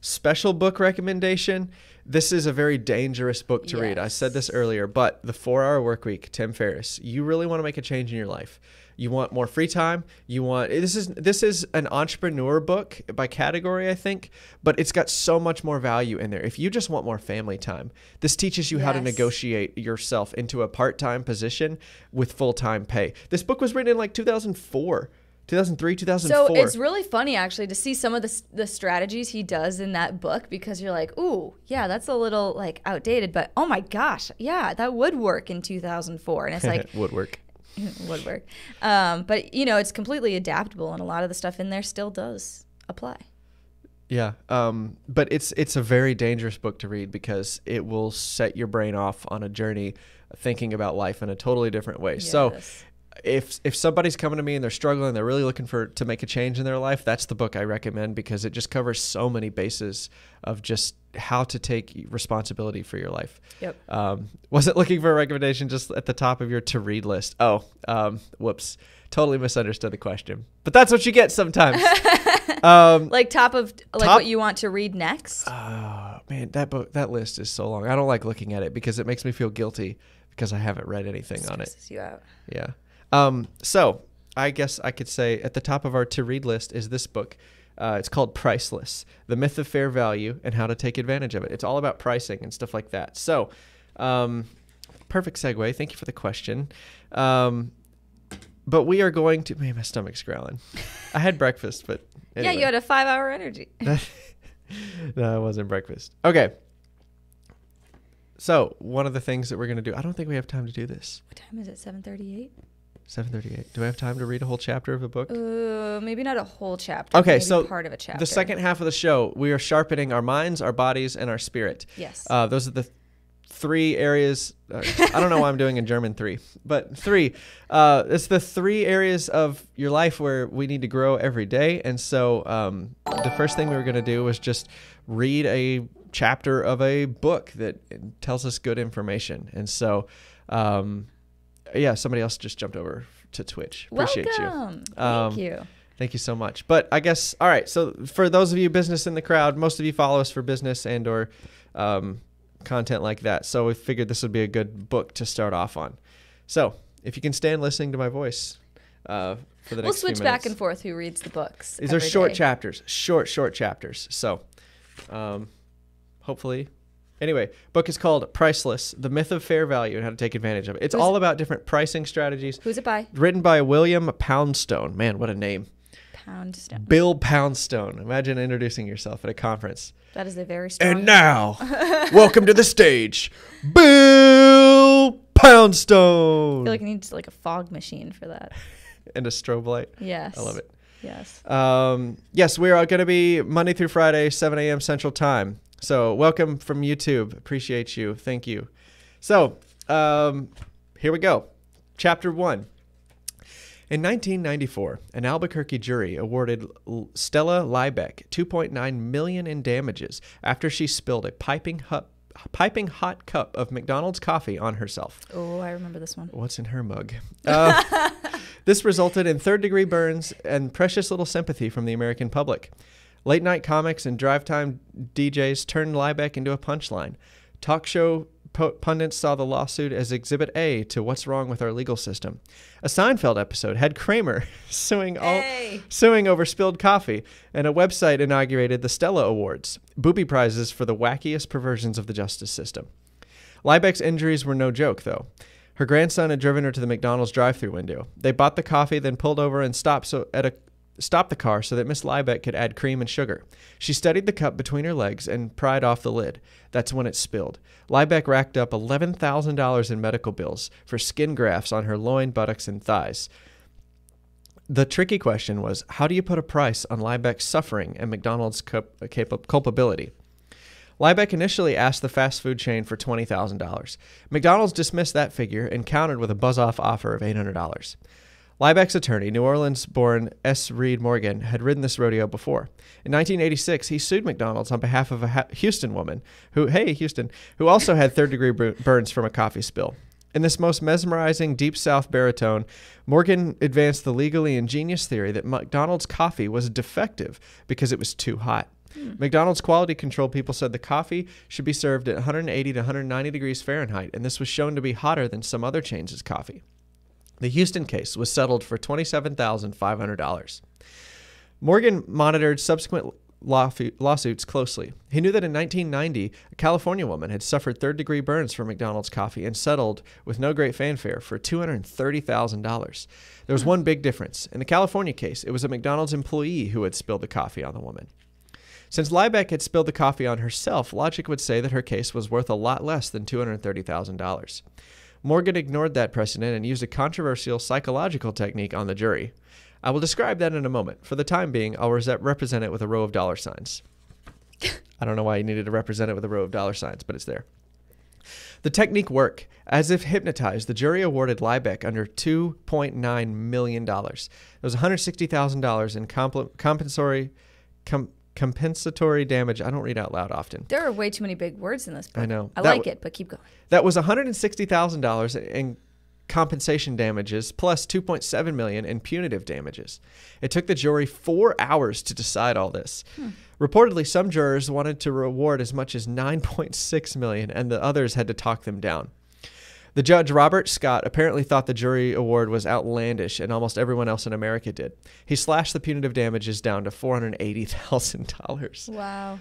special book recommendation. This is a very dangerous book to read. I said this earlier, but The Four Hour Work Week, Tim Ferriss. You really want to make a change in your life. You want more free time. You want this is this is an entrepreneur book by category, I think, but it's got so much more value in there. If you just want more family time, this teaches you how to negotiate yourself into a part-time position with full-time pay. This book was written in like 2004, 2003, 2004. So it's really funny actually to see some of the, the strategies he does in that book because you're like, ooh, yeah, that's a little like outdated, but oh my gosh, yeah, that would work in 2004. And it's like, would work. Would work. Um, but you know, it's completely adaptable and a lot of the stuff in there still does apply. Yeah, um, but it's it's a very dangerous book to read because it will set your brain off on a journey thinking about life in a totally different way. So Yes. If if somebody's coming to me and they're struggling, they're really looking for to make a change in their life, that's the book I recommend because it just covers so many bases of just how to take responsibility for your life. Yep. Um, wasn't looking for a recommendation just at the top of your to read list. Oh, um, whoops. Totally misunderstood the question. But that's what you get sometimes. um, Like top of like Top- what you want to read next. Oh man, that book that list is so long. I don't like looking at it because it makes me feel guilty because I haven't read anything on it. You out. Yeah. Um, so I guess I could say at the top of our to read list is this book. Uh, it's called Priceless: The Myth of Fair Value and How to Take Advantage of It. It's all about pricing and stuff like that. So, um, perfect segue. Thank you for the question. Um, but we are going to. Man, my stomach's growling. I had breakfast, but Yeah, you had a five hour energy. no, it wasn't breakfast. Okay. So one of the things that we're gonna do, I don't think we have time to do this. What time is it? Seven thirty-eight. Seven thirty-eight. Do I have time to read a whole chapter of a book? Uh, maybe not a whole chapter. Okay, maybe so part of a chapter. The second half of the show, we are sharpening our minds, our bodies, and our spirit. Yes. Uh, those are the th- three areas. Uh, I don't know why I'm doing in German three, but three. Uh, it's the three areas of your life where we need to grow every day. And so um, the first thing we were going to do was just read a chapter of a book that tells us good information. And so, um, yeah, somebody else just jumped over to Twitch. Appreciate you. Welcome. Thank Um, you. Thank you so much. But I guess all right. So for those of you business in the crowd, most of you follow us for business and or um, content like that. So we figured this would be a good book to start off on. So if you can stand listening to my voice uh, for the. We'll next switch back and forth who reads the books. These are short day. chapters, short short chapters. So um, hopefully. Anyway, book is called Priceless: The Myth of Fair Value and How to Take Advantage of It. It's Who's- all about different pricing strategies. Who's it by? Written by William Poundstone. Man, what a name. Poundstone. Bill Poundstone. Imagine introducing yourself at a conference. That is a very strong. And now, welcome to the stage, Bill Poundstone. I feel like I need like a fog machine for that. and a strobe light. Yes. I love it. Yes. Um, yes, we are going to be Monday through Friday, 7 a.m. Central Time. So, welcome from YouTube. Appreciate you. Thank you. So, um, here we go. Chapter 1. In 1994, an Albuquerque jury awarded Stella Liebeck 2.9 million in damages after she spilled a piping hot, piping hot cup of McDonald's coffee on herself. Oh, I remember this one. What's in her mug? Uh, this resulted in third degree burns and precious little sympathy from the American public. Late night comics and drive time DJs turned Liebeck into a punchline. Talk show po- pundits saw the lawsuit as Exhibit A to what's wrong with our legal system. A Seinfeld episode had Kramer suing all Hey. suing over spilled coffee, and a website inaugurated the Stella Awards, booby prizes for the wackiest perversions of the justice system. Liebeck's injuries were no joke, though. Her grandson had driven her to the McDonald's drive-through window. They bought the coffee, then pulled over and stopped so at a stopped the car so that Miss Liebeck could add cream and sugar. She studied the cup between her legs and pried off the lid. That's when it spilled. Liebeck racked up $11,000 in medical bills for skin grafts on her loin, buttocks, and thighs. The tricky question was how do you put a price on Liebeck's suffering and McDonald's cup- uh, cap- culpability? Liebeck initially asked the fast food chain for $20,000. McDonald's dismissed that figure and countered with a buzz off offer of $800. Liebeck's attorney, New Orleans born S. Reed Morgan, had ridden this rodeo before. In 1986, he sued McDonald's on behalf of a Houston woman who, hey, Houston, who also had third degree burns from a coffee spill. In this most mesmerizing Deep South baritone, Morgan advanced the legally ingenious theory that McDonald's coffee was defective because it was too hot. Hmm. McDonald's quality control people said the coffee should be served at 180 to 190 degrees Fahrenheit, and this was shown to be hotter than some other chains' coffee. The Houston case was settled for $27,500. Morgan monitored subsequent lawsuits closely. He knew that in 1990, a California woman had suffered third degree burns from McDonald's coffee and settled with no great fanfare for $230,000. There was hmm. one big difference. In the California case, it was a McDonald's employee who had spilled the coffee on the woman. Since Liebeck had spilled the coffee on herself, logic would say that her case was worth a lot less than $230,000. Morgan ignored that precedent and used a controversial psychological technique on the jury. I will describe that in a moment. For the time being, I'll represent it with a row of dollar signs. I don't know why you needed to represent it with a row of dollar signs, but it's there. The technique worked. As if hypnotized, the jury awarded Liebeck under $2.9 million. There was $160,000 in compensatory, com- compensatory damage. I don't read out loud often. There are way too many big words in this book. I know. I that like it, but keep going. That was $160,000 in compensation damages plus 2.7 million in punitive damages. It took the jury 4 hours to decide all this. Hmm. Reportedly some jurors wanted to reward as much as 9.6 million and the others had to talk them down. The judge, Robert Scott, apparently thought the jury award was outlandish, and almost everyone else in America did. He slashed the punitive damages down to $480,000. Wow.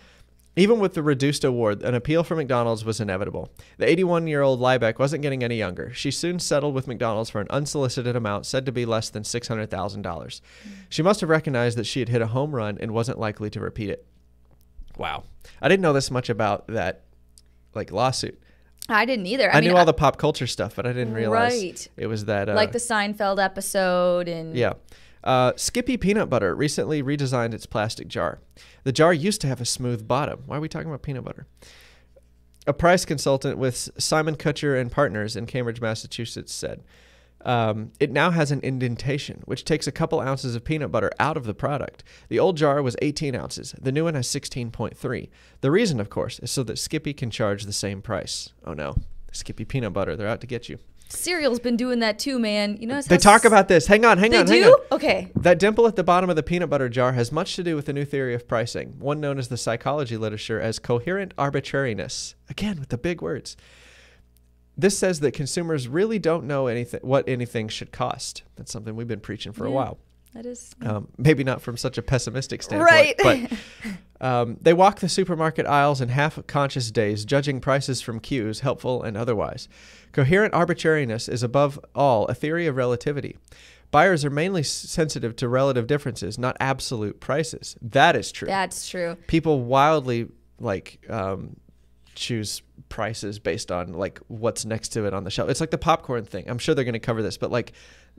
Even with the reduced award, an appeal for McDonald's was inevitable. The 81 year old Liebeck wasn't getting any younger. She soon settled with McDonald's for an unsolicited amount said to be less than $600,000. Mm. She must have recognized that she had hit a home run and wasn't likely to repeat it. Wow. I didn't know this much about that like lawsuit. I didn't either. I, I mean, knew all the pop culture stuff, but I didn't realize right. it was that. Uh, like the Seinfeld episode and. Yeah. Uh, Skippy Peanut Butter recently redesigned its plastic jar. The jar used to have a smooth bottom. Why are we talking about peanut butter? A price consultant with Simon Kucher and Partners in Cambridge, Massachusetts said um, it now has an indentation, which takes a couple ounces of peanut butter out of the product. The old jar was 18 ounces. The new one has 16.3. The reason, of course, is so that Skippy can charge the same price. Oh no, Skippy peanut butter, they're out to get you. Cereal's been doing that too, man. You know, they talk about this. Hang on, hang they on, do? hang on. Okay. That dimple at the bottom of the peanut butter jar has much to do with the new theory of pricing, one known as the psychology literature as coherent arbitrariness. Again, with the big words. This says that consumers really don't know anything what anything should cost. That's something we've been preaching for yeah, a while. That is um, maybe not from such a pessimistic standpoint, right? but um, they walk the supermarket aisles in half-conscious days, judging prices from cues, helpful and otherwise. Coherent arbitrariness is above all a theory of relativity. Buyers are mainly sensitive to relative differences, not absolute prices. That is true. That's true. People wildly like um, choose prices based on like what's next to it on the shelf. It's like the popcorn thing. I'm sure they're going to cover this, but like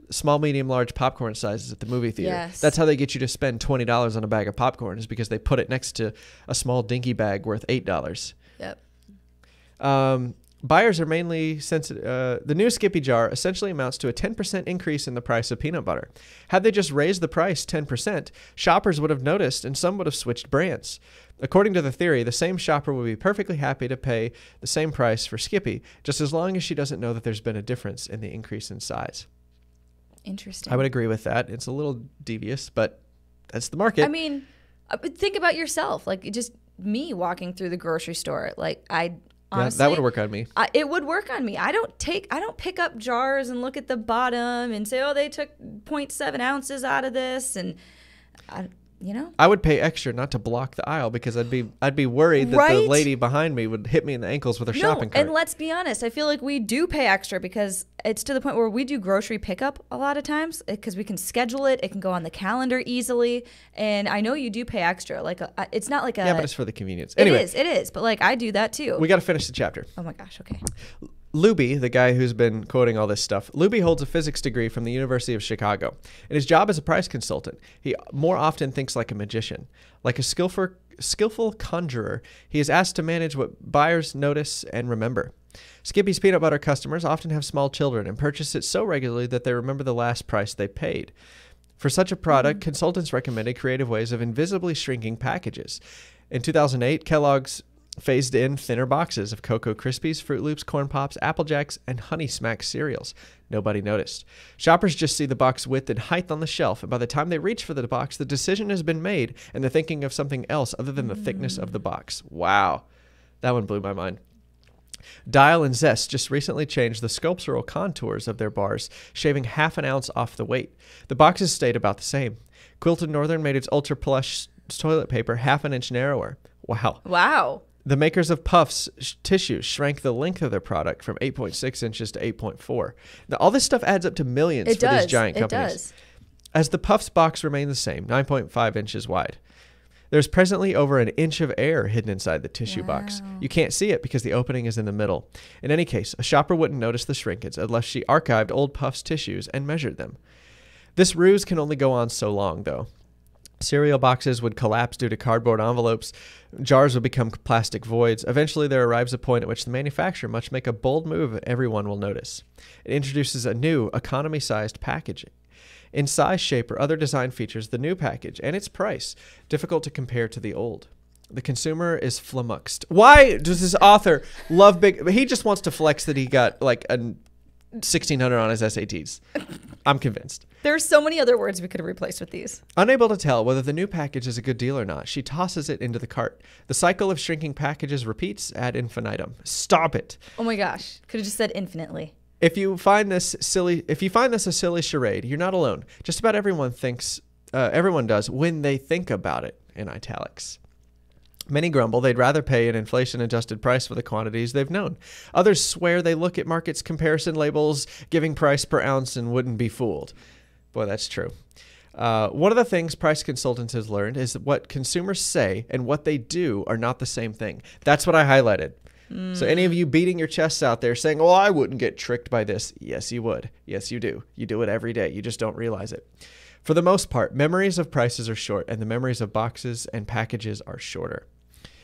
small, medium, large popcorn sizes at the movie theater. Yes. That's how they get you to spend twenty dollars on a bag of popcorn is because they put it next to a small dinky bag worth eight dollars. Yep. Um, Buyers are mainly sensitive. Uh, the new Skippy jar essentially amounts to a 10% increase in the price of peanut butter. Had they just raised the price 10%, shoppers would have noticed and some would have switched brands. According to the theory, the same shopper would be perfectly happy to pay the same price for Skippy, just as long as she doesn't know that there's been a difference in the increase in size. Interesting. I would agree with that. It's a little devious, but that's the market. I mean, uh, think about yourself. Like just me walking through the grocery store. Like I Honestly, yeah, that would work on me. I, it would work on me. I don't take, I don't pick up jars and look at the bottom and say, oh, they took 0.7 ounces out of this, and I, you know, I would pay extra not to block the aisle because I'd be I'd be worried that the lady behind me would hit me in the ankles with her shopping cart. and let's be honest, I feel like we do pay extra because it's to the point where we do grocery pickup a lot of times eh, because we can schedule it. It can go on the calendar easily, and I know you do pay extra. Like uh, a, it's not like a. yeah, but it's for the convenience. it Anyway, is, It is. But like I do that too. we got to finish the chapter. oh my gosh. Okay. Luby, the guy who's been quoting all this stuff, Luby holds a physics degree from the University of Chicago. In his job as a price consultant, he more often thinks like a magician. Like a skillful, skillful conjurer, he is asked to manage what buyers notice and remember. Skippy's peanut butter customers often have small children and purchase it so regularly that they remember the last price they paid. For such a product, mm-hmm. consultants recommended creative ways of invisibly shrinking packages. In 2008, Kellogg's phased in thinner boxes of Cocoa Krispies, Froot Loops, Corn Pops, Apple Jacks, and Honey Smacks cereals. Nobody noticed. Shoppers just see the box width and height on the shelf, and by the time they reach for the box, the decision has been made and they're thinking of something else other than the thickness of the box. Wow. That one blew my mind. Dial and Zest just recently changed the sculptural contours of their bars, shaving half an ounce off the weight. The boxes stayed about the same. Quilted Northern made its ultra plush toilet paper half an inch narrower. Wow. Wow. The makers of Puffs sh- tissue shrank the length of their product from 8.6 inches to 8.4. Now, all this stuff adds up to millions It for does. these giant it companies. does. As the Puffs box remained the same, 9.5 inches wide. There's presently over an inch of air hidden inside the tissue box. You can't see it because the opening is in the middle. In any case, a shopper wouldn't notice the shrinkage unless she archived old Puffs tissues and measured them. This ruse can only go on so long, though. Cereal boxes would collapse due to cardboard envelopes. Jars would become plastic voids. Eventually, there arrives a point at which the manufacturer must make a bold move everyone will notice. It introduces a new, economy sized packaging. In size, shape, or other design features, the new package and its price difficult to compare to the old. The consumer is flummoxed. Why does this author love big? He just wants to flex that he got like a 1600 on his SATs. I'm convinced. There's so many other words we could have replaced with these. Unable to tell whether the new package is a good deal or not, she tosses it into the cart. The cycle of shrinking packages repeats ad infinitum. Stop it. Oh my gosh. Could have just said infinitely. If you find this silly, if you find this a silly charade, you're not alone. Just about everyone thinks, uh, everyone does when they think about it. In italics. Many grumble they'd rather pay an inflation adjusted price for the quantities they've known. Others swear they look at markets comparison labels giving price per ounce and wouldn't be fooled. Boy, that's true. Uh, one of the things price consultants has learned is that what consumers say and what they do are not the same thing. That's what I highlighted. So, any of you beating your chests out there saying, Oh, I wouldn't get tricked by this. Yes, you would. Yes, you do. You do it every day. You just don't realize it. For the most part, memories of prices are short, and the memories of boxes and packages are shorter.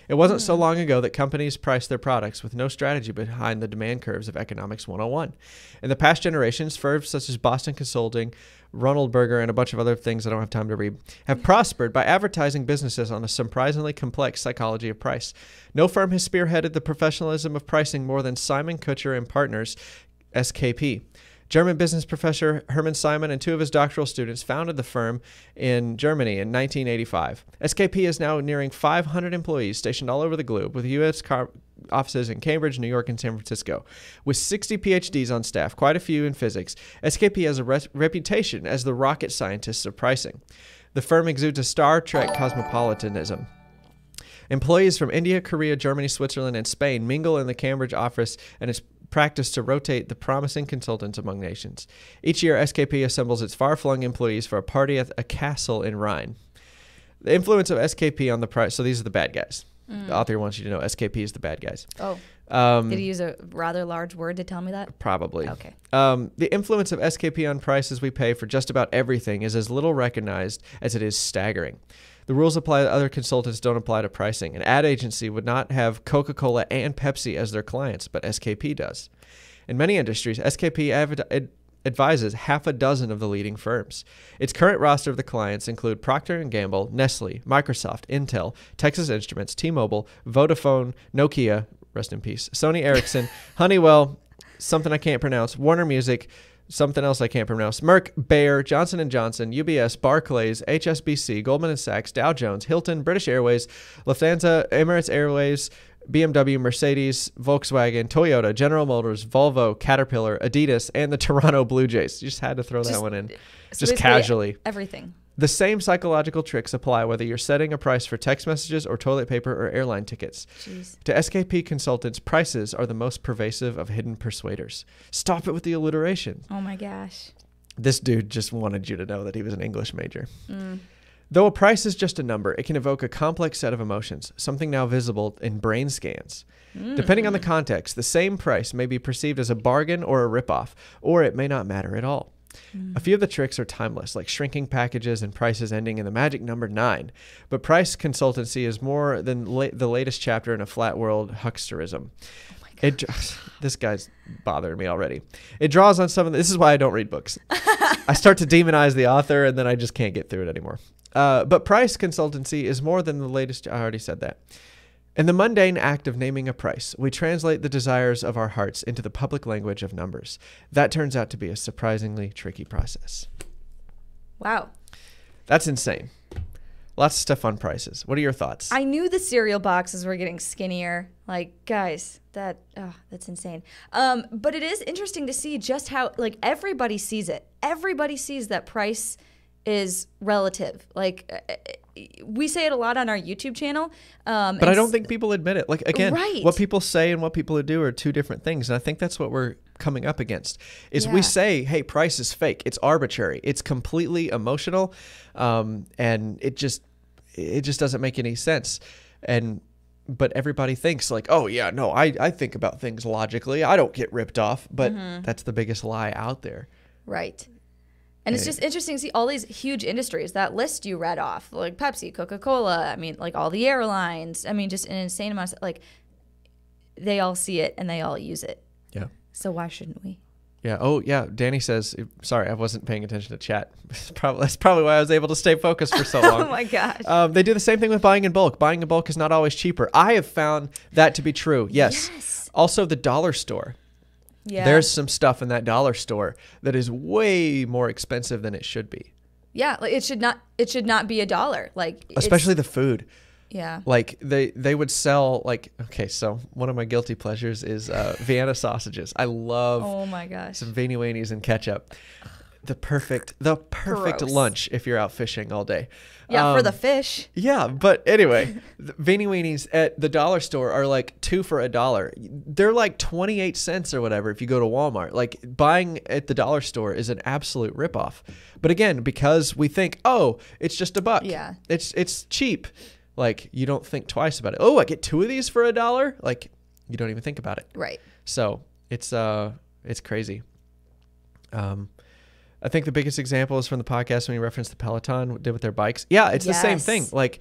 It wasn't so hmm. long ago that companies priced their products with no strategy behind the demand curves of Economics 101. In the past generations, firms such as Boston Consulting, Roland Berger, and a bunch of other things I don't have time to read have prospered by advertising businesses on a surprisingly complex psychology of price. No firm has spearheaded the professionalism of pricing more than Simon Kucher and Partners, SKP. German business professor Hermann Simon and two of his doctoral students founded the firm in Germany in 1985. SKP is now nearing 500 employees stationed all over the globe, with U.S. car- offices in Cambridge, New York, and San Francisco. With 60 PhDs on staff, quite a few in physics, SKP has a re- reputation as the rocket scientists of pricing. The firm exudes a Star Trek cosmopolitanism. Employees from India, Korea, Germany, Switzerland, and Spain mingle in the Cambridge office and its practice to rotate the promising consultants among nations. Each year, SKP assembles its far flung employees for a party at a castle in Rhine. The influence of SKP on the price. So these are the bad guys. The author wants you to know SKP is the bad guys. Oh, Um, did he use a rather large word to tell me that? Probably. Okay. Um, the influence of SKP on prices we pay for just about everything is as little recognized as it is staggering. The rules apply to other consultants don't apply to pricing. An ad agency would not have Coca Cola and Pepsi as their clients, but SKP does. In many industries, SKP adv- ad- advises half a dozen of the leading firms. Its current roster of the clients include Procter & Gamble, Nestle, Microsoft, Intel, Texas Instruments, T-Mobile, Vodafone, Nokia, rest in peace, Sony Ericsson, Honeywell, something I can't pronounce, Warner Music, something else I can't pronounce, Merck, Bayer, Johnson & Johnson, UBS, Barclays, HSBC, Goldman Sachs, Dow Jones, Hilton, British Airways, Lufthansa, Emirates Airways, BMW, Mercedes, Volkswagen, Toyota, General Motors, Volvo, Caterpillar, Adidas, and the Toronto Blue Jays. You just had to throw that one in. So Just casually. Everything. The same psychological tricks apply whether you're setting a price for text messages or toilet paper or airline tickets. Jeez. To SKP consultants, prices are the most pervasive of hidden persuaders. Stop it with the alliteration. Oh my gosh. This dude just wanted you to know that he was an English major. Mm. Though a price is just a number, it can evoke a complex set of emotions, something now visible in brain scans. Mm. Depending on the context, the same price may be perceived as a bargain or a ripoff, or it may not matter at all. A few of the tricks are timeless, like shrinking packages and prices ending in the magic number nine. But price consultancy is more than la- the latest chapter in a flat world hucksterism. It, dr- this guy's bothering me already. It draws on some of the, this is why I don't read books. I start to demonize the author and then I just can't get through it anymore. Uh, but price consultancy is more than the latest. I already said that. In the mundane act of naming a price, we translate the desires of our hearts into the public language of numbers. That turns out to be a surprisingly tricky process. Wow. That's insane. Lots of stuff on prices. What are your thoughts? I knew the cereal boxes were getting skinnier. Like, guys, that oh, that's insane. Um, but it is interesting to see just how like everybody sees it. Everybody sees that price is relative. Like uh, we say it a lot on our YouTube channel. Um, but I don't think people admit it. Like again, Right. what people say and what people do are two different things, and I think that's what we're coming up against. Is we say, "Hey, price is fake. It's arbitrary. It's completely emotional, um, and it just it just doesn't make any sense." And but everybody thinks like, "Oh yeah, no, I I think about things logically. I don't get ripped off." But Mm-hmm. that's the biggest lie out there. Right. And it's just interesting to see all these huge industries, that list you read off, like Pepsi, Coca Cola, I mean, like all the airlines. I mean, just an insane amount of, like, they all see it and they all use it. Yeah. So why shouldn't we? Yeah. Oh, yeah. Danny says, sorry, I wasn't paying attention to chat. probably, that's probably why I was able to stay focused for so long. Oh my gosh. Um, they do the same thing with buying in bulk. Buying in bulk is not always cheaper. I have found that to be true. Yes. Yes. Also, the dollar store. Yeah. There's some stuff in that dollar store that is way more expensive than it should be, yeah, like it should not it should not be a dollar. Like especially the food. yeah. Like they they would sell like okay, so one of my guilty pleasures is uh, Vienna sausages. I love Oh my gosh. some Veiny Weenies and ketchup. The perfect the perfect Gross. lunch if you're out fishing all day. Yeah, for Um, the fish. Yeah, but anyway, the Veiny Weenies at the dollar store are like two for a dollar. They're like 28 cents or whatever if you go to Walmart. Like buying at the dollar store is an absolute ripoff. But again, because we think, oh, it's just a buck. Yeah. It's it's cheap. Like you don't think twice about it. Oh, I get two of these for a dollar? Like you don't even think about it. Right. So it's uh it's crazy. Um I think the biggest example is from the podcast when we referenced the Peloton did with their bikes. Yeah, it's the same thing. Like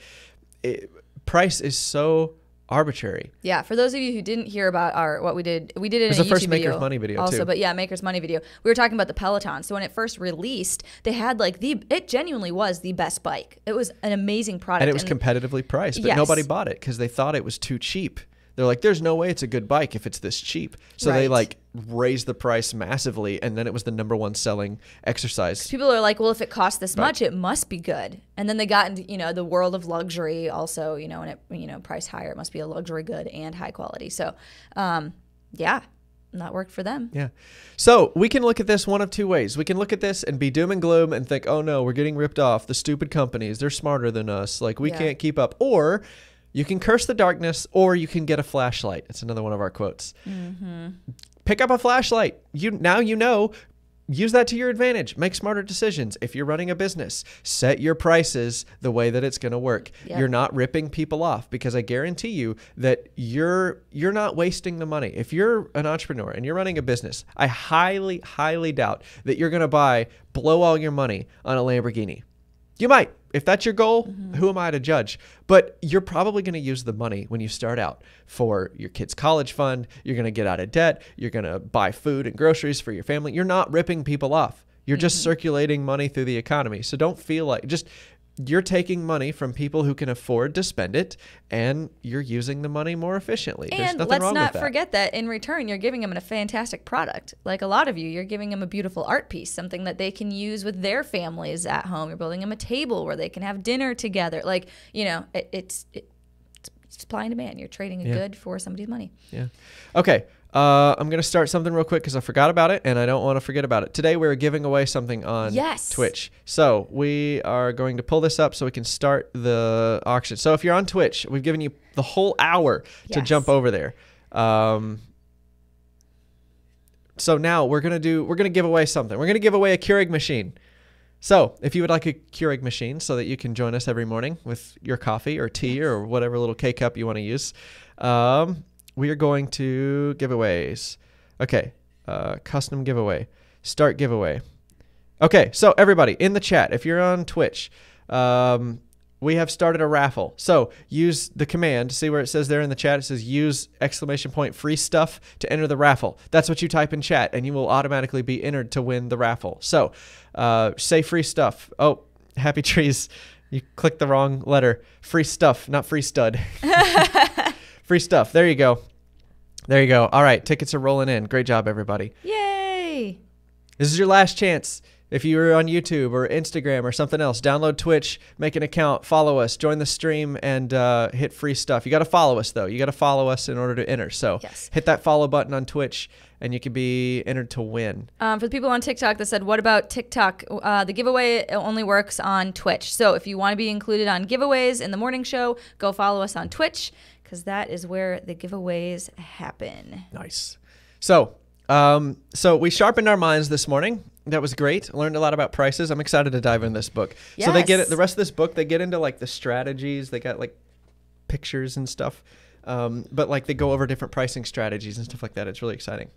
it, price is so arbitrary. Yeah, for those of you who didn't hear about our what we did, we did it, It was in a the first YouTube Maker's video Money video, also, too. but yeah, Maker's Money video. We were talking about the Peloton. So when it first released, they had like the it genuinely was the best bike. It was an amazing product, And it was competitively priced, but Yes. nobody bought it because they thought it was too cheap. They're like, there's no way it's a good bike if it's this cheap. So they like raised the price massively, and then it was the number one selling exercise. people are like, well, if it costs this much, it must be good. And then they got into you know the world of luxury also, you know, and it you know price higher, it must be a luxury good and high quality. So, um, yeah, that worked for them. Yeah. So we can look at this one of two ways. We can look at this and be doom and gloom and think, oh no, we're getting ripped off. The stupid companies, they're smarter than us. Like we Yeah. can't keep up. Or you can curse the darkness or you can get a flashlight. It's another one of our quotes. Mm-hmm. Pick up a flashlight. You now you know. Use that to your advantage. Make smarter decisions. If you're running a business, set your prices the way that it's going to work. Yep. You're not ripping people off because I guarantee you that you're you're not wasting the money. If you're an entrepreneur and you're running a business, I highly highly doubt that you're going to buy blow all your money on a Lamborghini. You might. If that's your goal, mm-hmm. who am I to judge? But you're probably going to use the money when you start out for your kid's college fund. You're going to get out of debt. You're going to buy food and groceries for your family. You're not ripping people off. You're just mm-hmm. circulating money through the economy. So don't feel like just you're taking money from people who can afford to spend it and you're using the money more efficiently. And let's not that. forget that in return, you're giving them a fantastic product. Like a lot of you, you're giving them a beautiful art piece, something that they can use with their families at home. You're building them a table where they can have dinner together. Like, you know, it, it's, it, it's supply and demand. You're trading a Yeah. good for somebody's money. Yeah. Okay. Uh, I'm gonna start something real quick because I forgot about it and I don't want to forget about it. Today we're giving away something on Yes. Twitch. So we are going to pull this up so we can start the auction. So if you're on Twitch, we've given you the whole hour to jump over there. Um, so now we're gonna do we're gonna give away something. We're gonna give away a Keurig machine. So if you would like a Keurig machine so that you can join us every morning with your coffee or tea or whatever little K cup you want to use, um, we are going to giveaways. Okay, uh, custom giveaway, start giveaway. Okay, so everybody in the chat, if you're on Twitch, um, we have started a raffle. So use the command. See where it says there in the chat? It says use exclamation point free stuff to enter the raffle. That's what you type in chat, and you will automatically be entered to win the raffle. So uh, say free stuff. Oh, happy trees. You clicked the wrong letter. Free stuff, not free stud. free stuff. There you go. There you go. All right, tickets are rolling in. Great job, everybody. Yay! This is your last chance. If you're on YouTube or Instagram or something else, download Twitch, make an account, follow us, join the stream, and uh, hit free stuff. You got to follow us though. You got to follow us in order to enter. So Yes. hit that follow button on Twitch, and you can be entered to win. Um, for the people on TikTok that said, "What about TikTok?" Uh, the giveaway only works on Twitch. So if you want to be included on giveaways in the morning show, go follow us on Twitch because that is where the giveaways happen. Nice. So, um, so we sharpened our minds this morning. That was great. Learned a lot about prices. I'm excited to dive in this book. So they get it. The rest of this book, they get into like the strategies. They got like pictures and stuff. Um, but like they go over different pricing strategies and stuff like that. It's really exciting.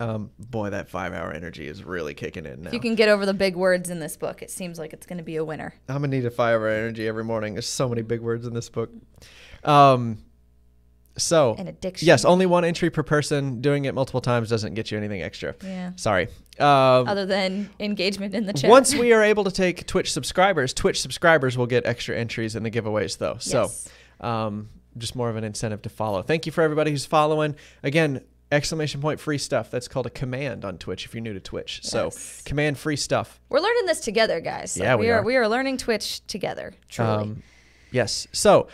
Um, boy, that five hour energy is really kicking in now. If you can get over the big words in this book, it seems like it's going to be a winner. I'm gonna need a five hour energy every morning. There's so many big words in this book. Um, so An addiction. yes, only one entry per person. Doing it multiple times doesn't get you anything extra. Yeah. Sorry. Um, Other than engagement in the chat. once we are able to take Twitch subscribers, Twitch subscribers will get extra entries in the giveaways, though. So, um, just more of an incentive to follow. Thank you for everybody who's following. Again, exclamation point free stuff. That's called a command on Twitch if you're new to Twitch. So, command free stuff. We're learning this together, guys. Yeah, we we are. are. We are learning Twitch together. Truly. Um, yes. So,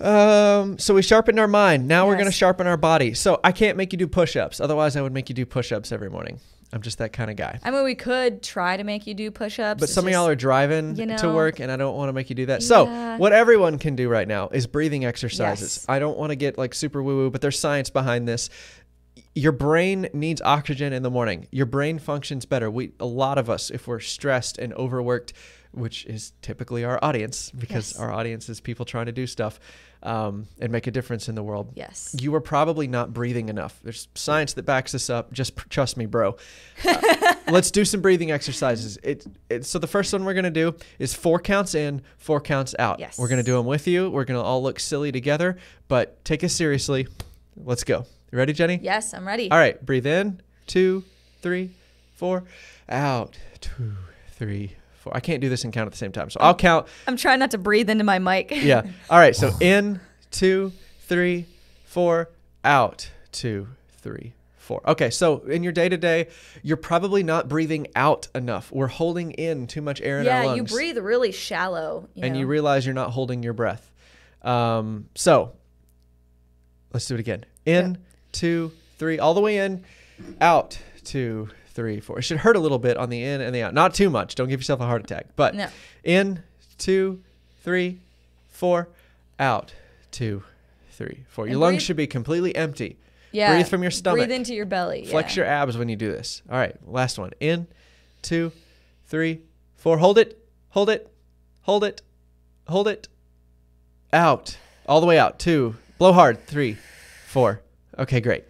um, so we sharpened our mind. Now we're going to sharpen our body. So I can't make you do push-ups. Otherwise, I would make you do push-ups every morning. I'm just that kind of guy. I mean, we could try to make you do push-ups. But some of y'all are driving you to work, and I don't want to make you do that. So, what everyone can do right now is breathing exercises. Yes. I don't want to get like super woo woo, but there's science behind this. Your brain needs oxygen in the morning. Your brain functions better. We, a lot of us, if we're stressed and overworked, which is typically our audience, because Yes. our audience is people trying to do stuff um, and make a difference in the world Yes. you are probably not breathing enough. There's science that backs this up. Just trust me, bro. Uh, let's do some breathing exercises. It, it, so the first one we're gonna do is four counts in, four counts out. Yes. We're gonna do them with you. We're gonna all look silly together, but take us seriously. Let's go. You ready, Jennie? Yes, I'm ready. All right. Breathe in. Two, three, four. Out. Two, three, four. I can't do this and count at the same time, so I'll count I'm trying not to breathe into my mic. yeah. All right. So in, two, three, four, out, two, three, four. Okay. So in your day to day, you're probably not breathing out enough. We're holding in too much air in our lungs. yeah, you breathe really shallow. You and know? you realize you're not holding your breath. Um, so let's do it again. In, Yep. two, three, all the way in, out, two, three, four. It should hurt a little bit on the in and the out. Not too much. Don't give yourself a heart attack. But No. in, two, three, four, out, two, three, four. Your And lungs breathe- should be completely empty. yeah. breathe from your stomach. Breathe into your belly. Flex yeah. your abs when you do this. All right, last one. In, two, three, four. Hold it, hold it, hold it, hold it. Out, all the way out. Two. Blow hard. Three, four. Okay, great.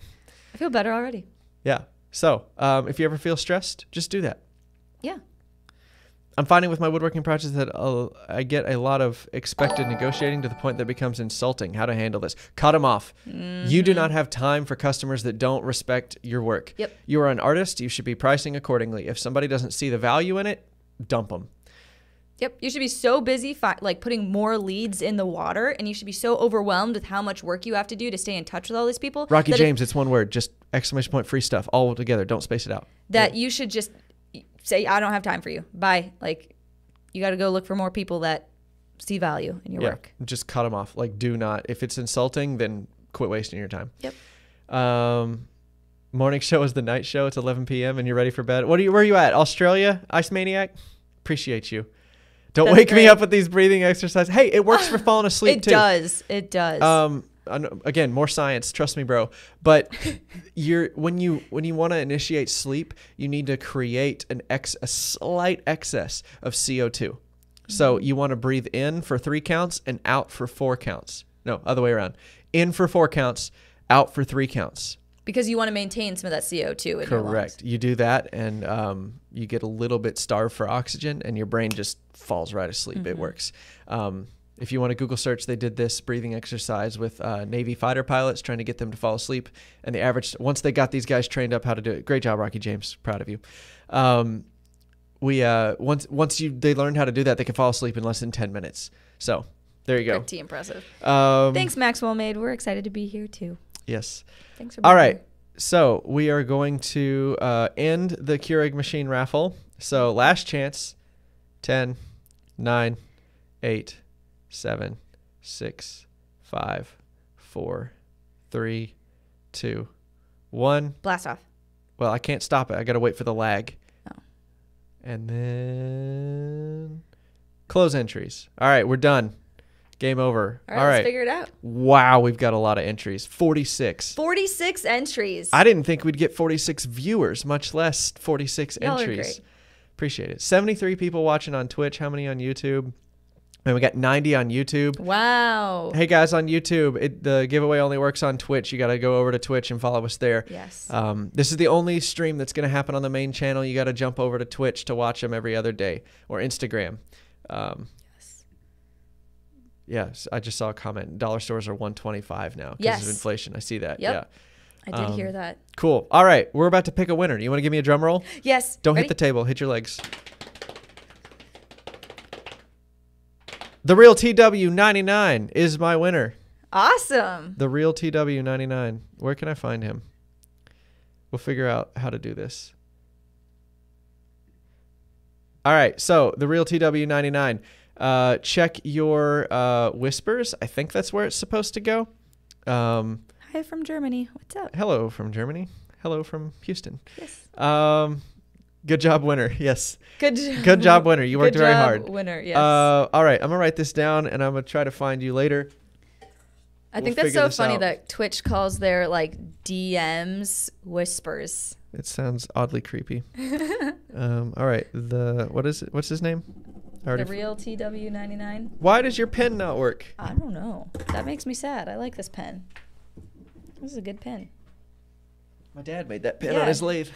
I feel better already. Yeah. So, um, if you ever feel stressed, just do that. Yeah. I'm finding with my woodworking projects that uh, I get a lot of expected negotiating to the point that it becomes insulting. How to handle this? Cut them off. You do not have time for customers that don't respect your work. Yep. You are an artist. You should be pricing accordingly. If somebody doesn't see the value in it, dump them. Yep. You should be so busy, fi- like putting more leads in the water, and you should be so overwhelmed with how much work you have to do to stay in touch with all these people. Rocky James, it's one word. Just exclamation point free stuff all together. Don't space it out. that you should just say, I don't have time for you. Bye. Like, you got to go look for more people that see value in your yeah. work. Just cut them off. Like, do not. If it's insulting, then quit wasting your time. Yep. Um, morning show is the night show. It's 11 p.m. and you're ready for bed. What are you? Where are you at? Australia? Ice Maniac? Appreciate you. Don't That's wake me up with these breathing exercises. Hey, it works for falling asleep It too. does. It does. Um, again, more science. Trust me, bro. But you're when you when you want to initiate sleep, you need to create an ex a slight excess of CO two. So Mm-hmm. you want to breathe in for three counts and out for four counts. No, other way around. In for four counts, out for three counts. Because you want to maintain some of that CO2 in your lungs. Correct. You do that, and um, you get a little bit starved for oxygen, and your brain just falls right asleep. Mm-hmm. It works. Um, if you want to Google search, they did this breathing exercise with uh, Navy fighter pilots trying to get them to fall asleep. And the average, once they got these guys trained up how to do it, great job, Rocky James. Proud of you. Um, we uh, once once you they learned how to do that, they can fall asleep in less than ten minutes. So there you go. Pretty impressive. Um, Thanks, Maxwell Made. We're excited to be here too. Yes. Thanks for All right. here. So we are going to uh, end the Keurig machine raffle. So last chance 10, 9, 8, 7, 6, 5, 4, 3, 2, 1. Blast off. Well, I can't stop it. I got to wait for the lag. Oh. And then close entries. All right, we're done. Game over. All right, let's figure it out. Wow, we've got a lot of entries. 46. 46 entries. I didn't think we'd get 46 viewers, much less 46 Y'all entries. great. Appreciate it. 73 people watching on Twitch. How many on YouTube? And we got 90 on YouTube. wow. Hey guys on YouTube, it, the giveaway only works on Twitch. You got to go over to Twitch and follow us there. Yes. Um, this is the only stream that's going to happen on the main channel. You got to jump over to Twitch to watch them every other day or Instagram. Um, yes. I just saw a comment. Dollar stores are 125 now because Yes. of inflation. I see that. Yep. Yeah. I did um, hear that. Cool. All right, we're about to pick a winner. You want to give me a drum roll? Yes. Don't Ready? hit the table. Hit your legs. The real TW99 is my winner. Awesome. The real TW99. Where can I find him? We'll figure out how to do this. All right, so the real TW99. Uh, check your uh, whispers. I think that's where it's supposed to go. Um, Hi from Germany. What's up? hello from Germany. Hello from Houston. Yes. Um, good job, winner. Yes. Good job. Good job, winner. You worked Good very job, hard. Winner. Yes. Uh, all right, I'm gonna write this down and I'm gonna try to find you later. I we'll think that's so funny out. that Twitch calls their like DMs whispers. It sounds oddly creepy. um, all right, the what is it? What's his name? The real TW99. Why does your pen not work? I don't know. That makes me sad. I like this pen. This is a good pen. My dad made that pen Yeah. on his lathe.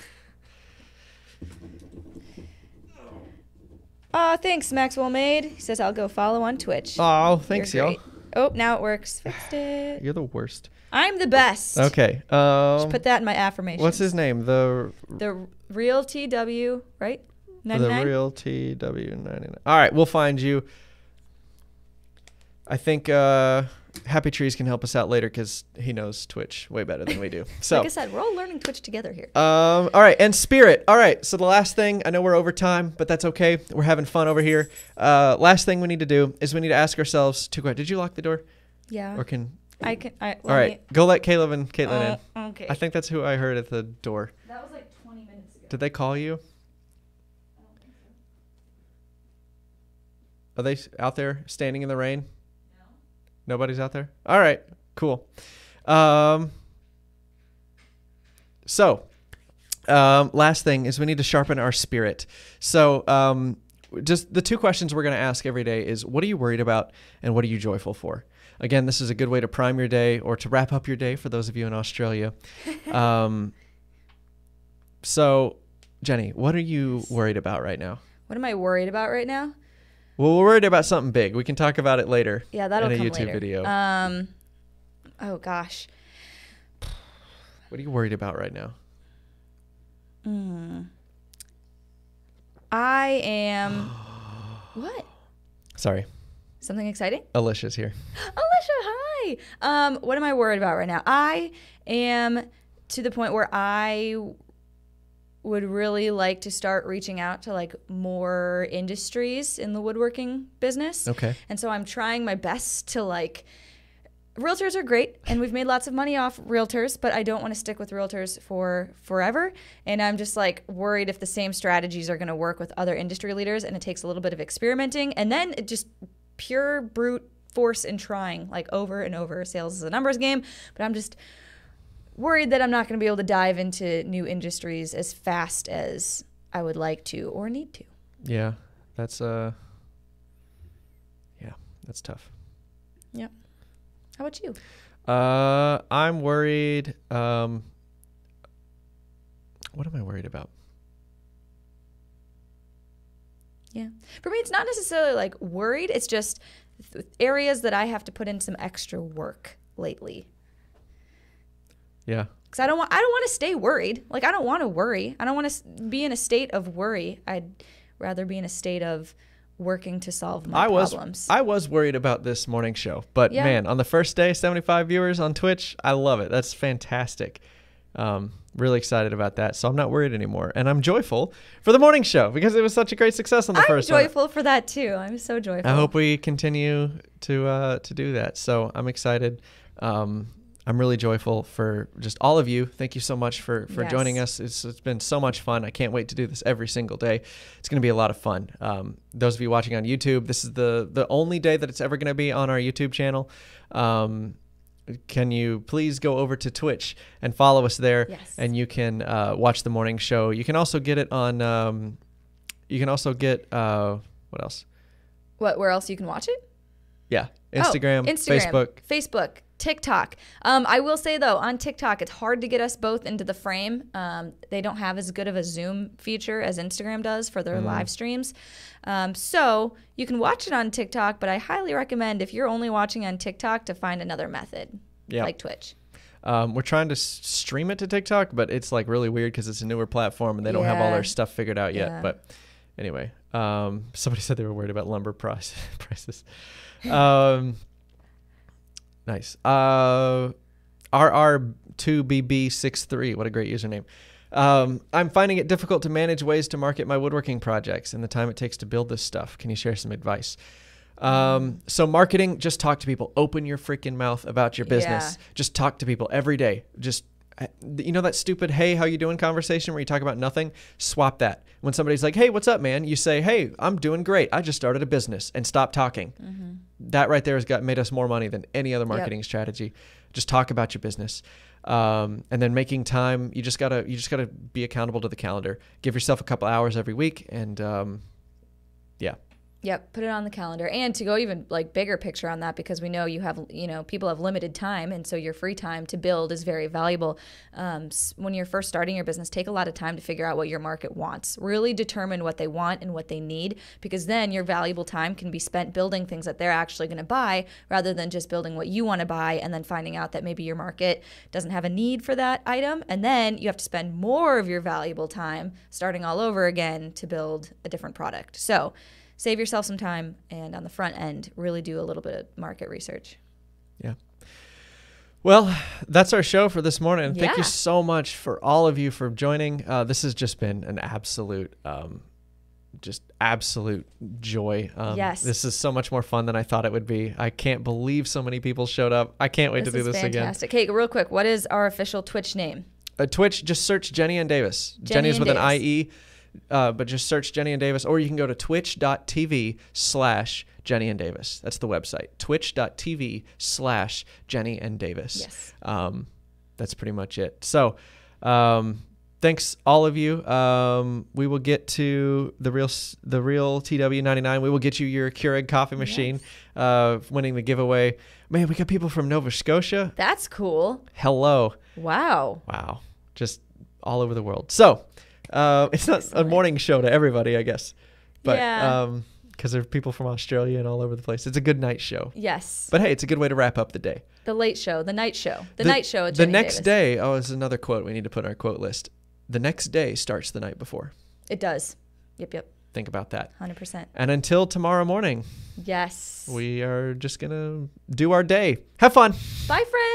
Aw, thanks, Maxwell Made. He says I'll go follow on Twitch. Oh, thanks, y'all. Oh, now it works. Fixed it. You're the worst. I'm the best. Okay. Just Um, put that in my affirmation. what's his name? The The real TW, right? The real TW99. All right, we'll find you. I think uh, Happy Trees can help us out later because he knows Twitch way better than we do. So. like I said, we're all learning Twitch together here. Um, all right, and spirit. All right, so the last thing, I know we're over time, but that's okay. We're having fun over here. Uh, last thing we need to do is we need to ask ourselves two questions. Did you lock the door? Yeah. Or can. I can. I, All right, go let Caleb and Caitlin in. okay. I think that's who I heard at the door. that was like 20 minutes ago. Did they call you? Are they out there standing in the rain? No. Nobody's out there? All right, cool. Um, so, um, last thing is we need to sharpen our spirit. So, um, just the two questions we're going to ask every day is what are you worried about and what are you joyful for? Again, this is a good way to prime your day or to wrap up your day for those of you in Australia. Um, so, Jennie, what are you worried about right now? What am I worried about right now? Well, we're worried about something big. We can talk about it later. Yeah, that'll in a come YouTube later. video. Um. Oh gosh. What are you worried about right now? Hmm. I am. what? Sorry, Something exciting? Alicia's here. Alicia, hi. Um, what am I worried about right now? I am to the point where I would really like to start reaching out to like more industries in the woodworking business. Okay. And so I'm trying my best to like realtors are great and we've made lots of money off realtors but i don't want to stick with realtors for forever and i'm just like worried if the same strategies are going to work with other industry leaders and it takes a little bit of experimenting and then it just pure brute force and trying like over and over sales is a numbers game but i'm just worried that i'm not going to be able to dive into new industries as fast as i would like to or need to Yeah, that's uh, yeah, that's tough. yep how about you Uh, I'm worried. Um, what am I worried about? Yeah. For me, it's not necessarily like worried. It's just th- areas that I have to put in some extra work lately. Yeah, Because I don't want I don't want to stay worried. Like I don't want to worry. I don't want to be in a state of worry. I'd rather be in a state of working to solve my I was problems. I was worried about this morning show, but Yeah. man, on the first day, 75 viewers on Twitch. I love it. That's fantastic. Um, really excited about that. So I'm not worried anymore, and I'm joyful for the morning show because it was such a great success on the I'm first one. joyful for that too. I'm so joyful. I hope we continue to uh, to do that. So I'm excited. Um, I'm really joyful for just all of you. Thank you so much for for Yes. joining us. It's, it's been so much fun. I can't wait to do this every single day. It's going to be a lot of fun. Um, those of you watching on YouTube, this is the the only day that it's ever going to be on our YouTube channel. Um, can you please go over to Twitch and follow us there? Yes. And you can uh, watch the morning show. You can also get it on. Um, you can also get uh, what else? What? Where else you can watch it? Yeah, Instagram, Oh, Instagram, Facebook. Facebook, TikTok. Um, I will say though, on TikTok, it's hard to get us both into the frame. Um, they don't have as good of a Zoom feature as Instagram does for their Mm. live streams. Um, so you can watch it on TikTok, but I highly recommend if you're only watching on TikTok to find another method, Yeah. like Twitch. Um, we're trying to stream it to TikTok, but it's like really weird because it's a newer platform and they don't have all their stuff figured out yet. Yeah. But anyway, um, somebody said they were worried about lumber price prices. Um, nice. Uh, RR2BB63. What a great username. Um, I'm finding it difficult to manage ways to market my woodworking projects and the time it takes to build this stuff. Can you share some advice? Um, so marketing, just talk to people. Open your freaking mouth about your business. Yeah. Just talk to people every day. Just you know that stupid "Hey, how you doing?" conversation where you talk about nothing. Swap that. When somebody's like, "Hey, what's up, man?" You say, "Hey, I'm doing great. I just started a business," and stop talking. That right there has got made us more money than any other marketing strategy. Just talk about your business. Um, and then making time, you just gotta you just gotta be accountable to the calendar. Give yourself a couple hours every week, and um, yeah, Yep, put it on the calendar. And to go even like bigger picture on that because we know you have, you know, people have limited time and so your free time to build is very valuable. Um, when you're first starting your business, take a lot of time to figure out what your market wants. Really determine what they want and what they need because then your valuable time can be spent building things that they're actually going to buy rather than just building what you want to buy and then finding out that maybe your market doesn't have a need for that item and then you have to spend more of your valuable time starting all over again to build a different product. So, save yourself some time and on the front end really do a little bit of market research Yeah. Well, that's our show for this morning. Thank you so much for all of you for joining. Uh, this has just been an absolute, um, just absolute joy. Um, Yes. This is so much more fun than I thought it would be. I can't believe so many people showed up. I can't wait this to do is this fantastic hey real quick what is our official twitch name again. Uh, Twitch, just search Jennie and Davis. Jennie Jennie is with Davis. an IE, uh, but just search Jennie and Davis, or you can go to twitch.tv slash Jennie and Davis. That's the website. Twitch.tv slash Jennie and Davis. Yes. Um, that's pretty much it. So, um, thanks all of you. Um, we will get to the real the real TW99. We will get you your Keurig coffee machine. Uh, winning the giveaway. Man, we got people from Nova Scotia. that's cool Hello. wow Wow. Just all over the world. So, uh, it's not a morning show to everybody, I guess. But Yeah. um, because there are people from Australia and all over the place. It's a good night show. yes But hey, it's a good way to wrap up the day. the late show the night show the, night show at the next Davis. day, oh, is another quote we need to put on our quote list. The next day starts the night before. it does yep yep Think about that. 100% And until tomorrow morning, yes we are just going to do our day. Have fun. bye friends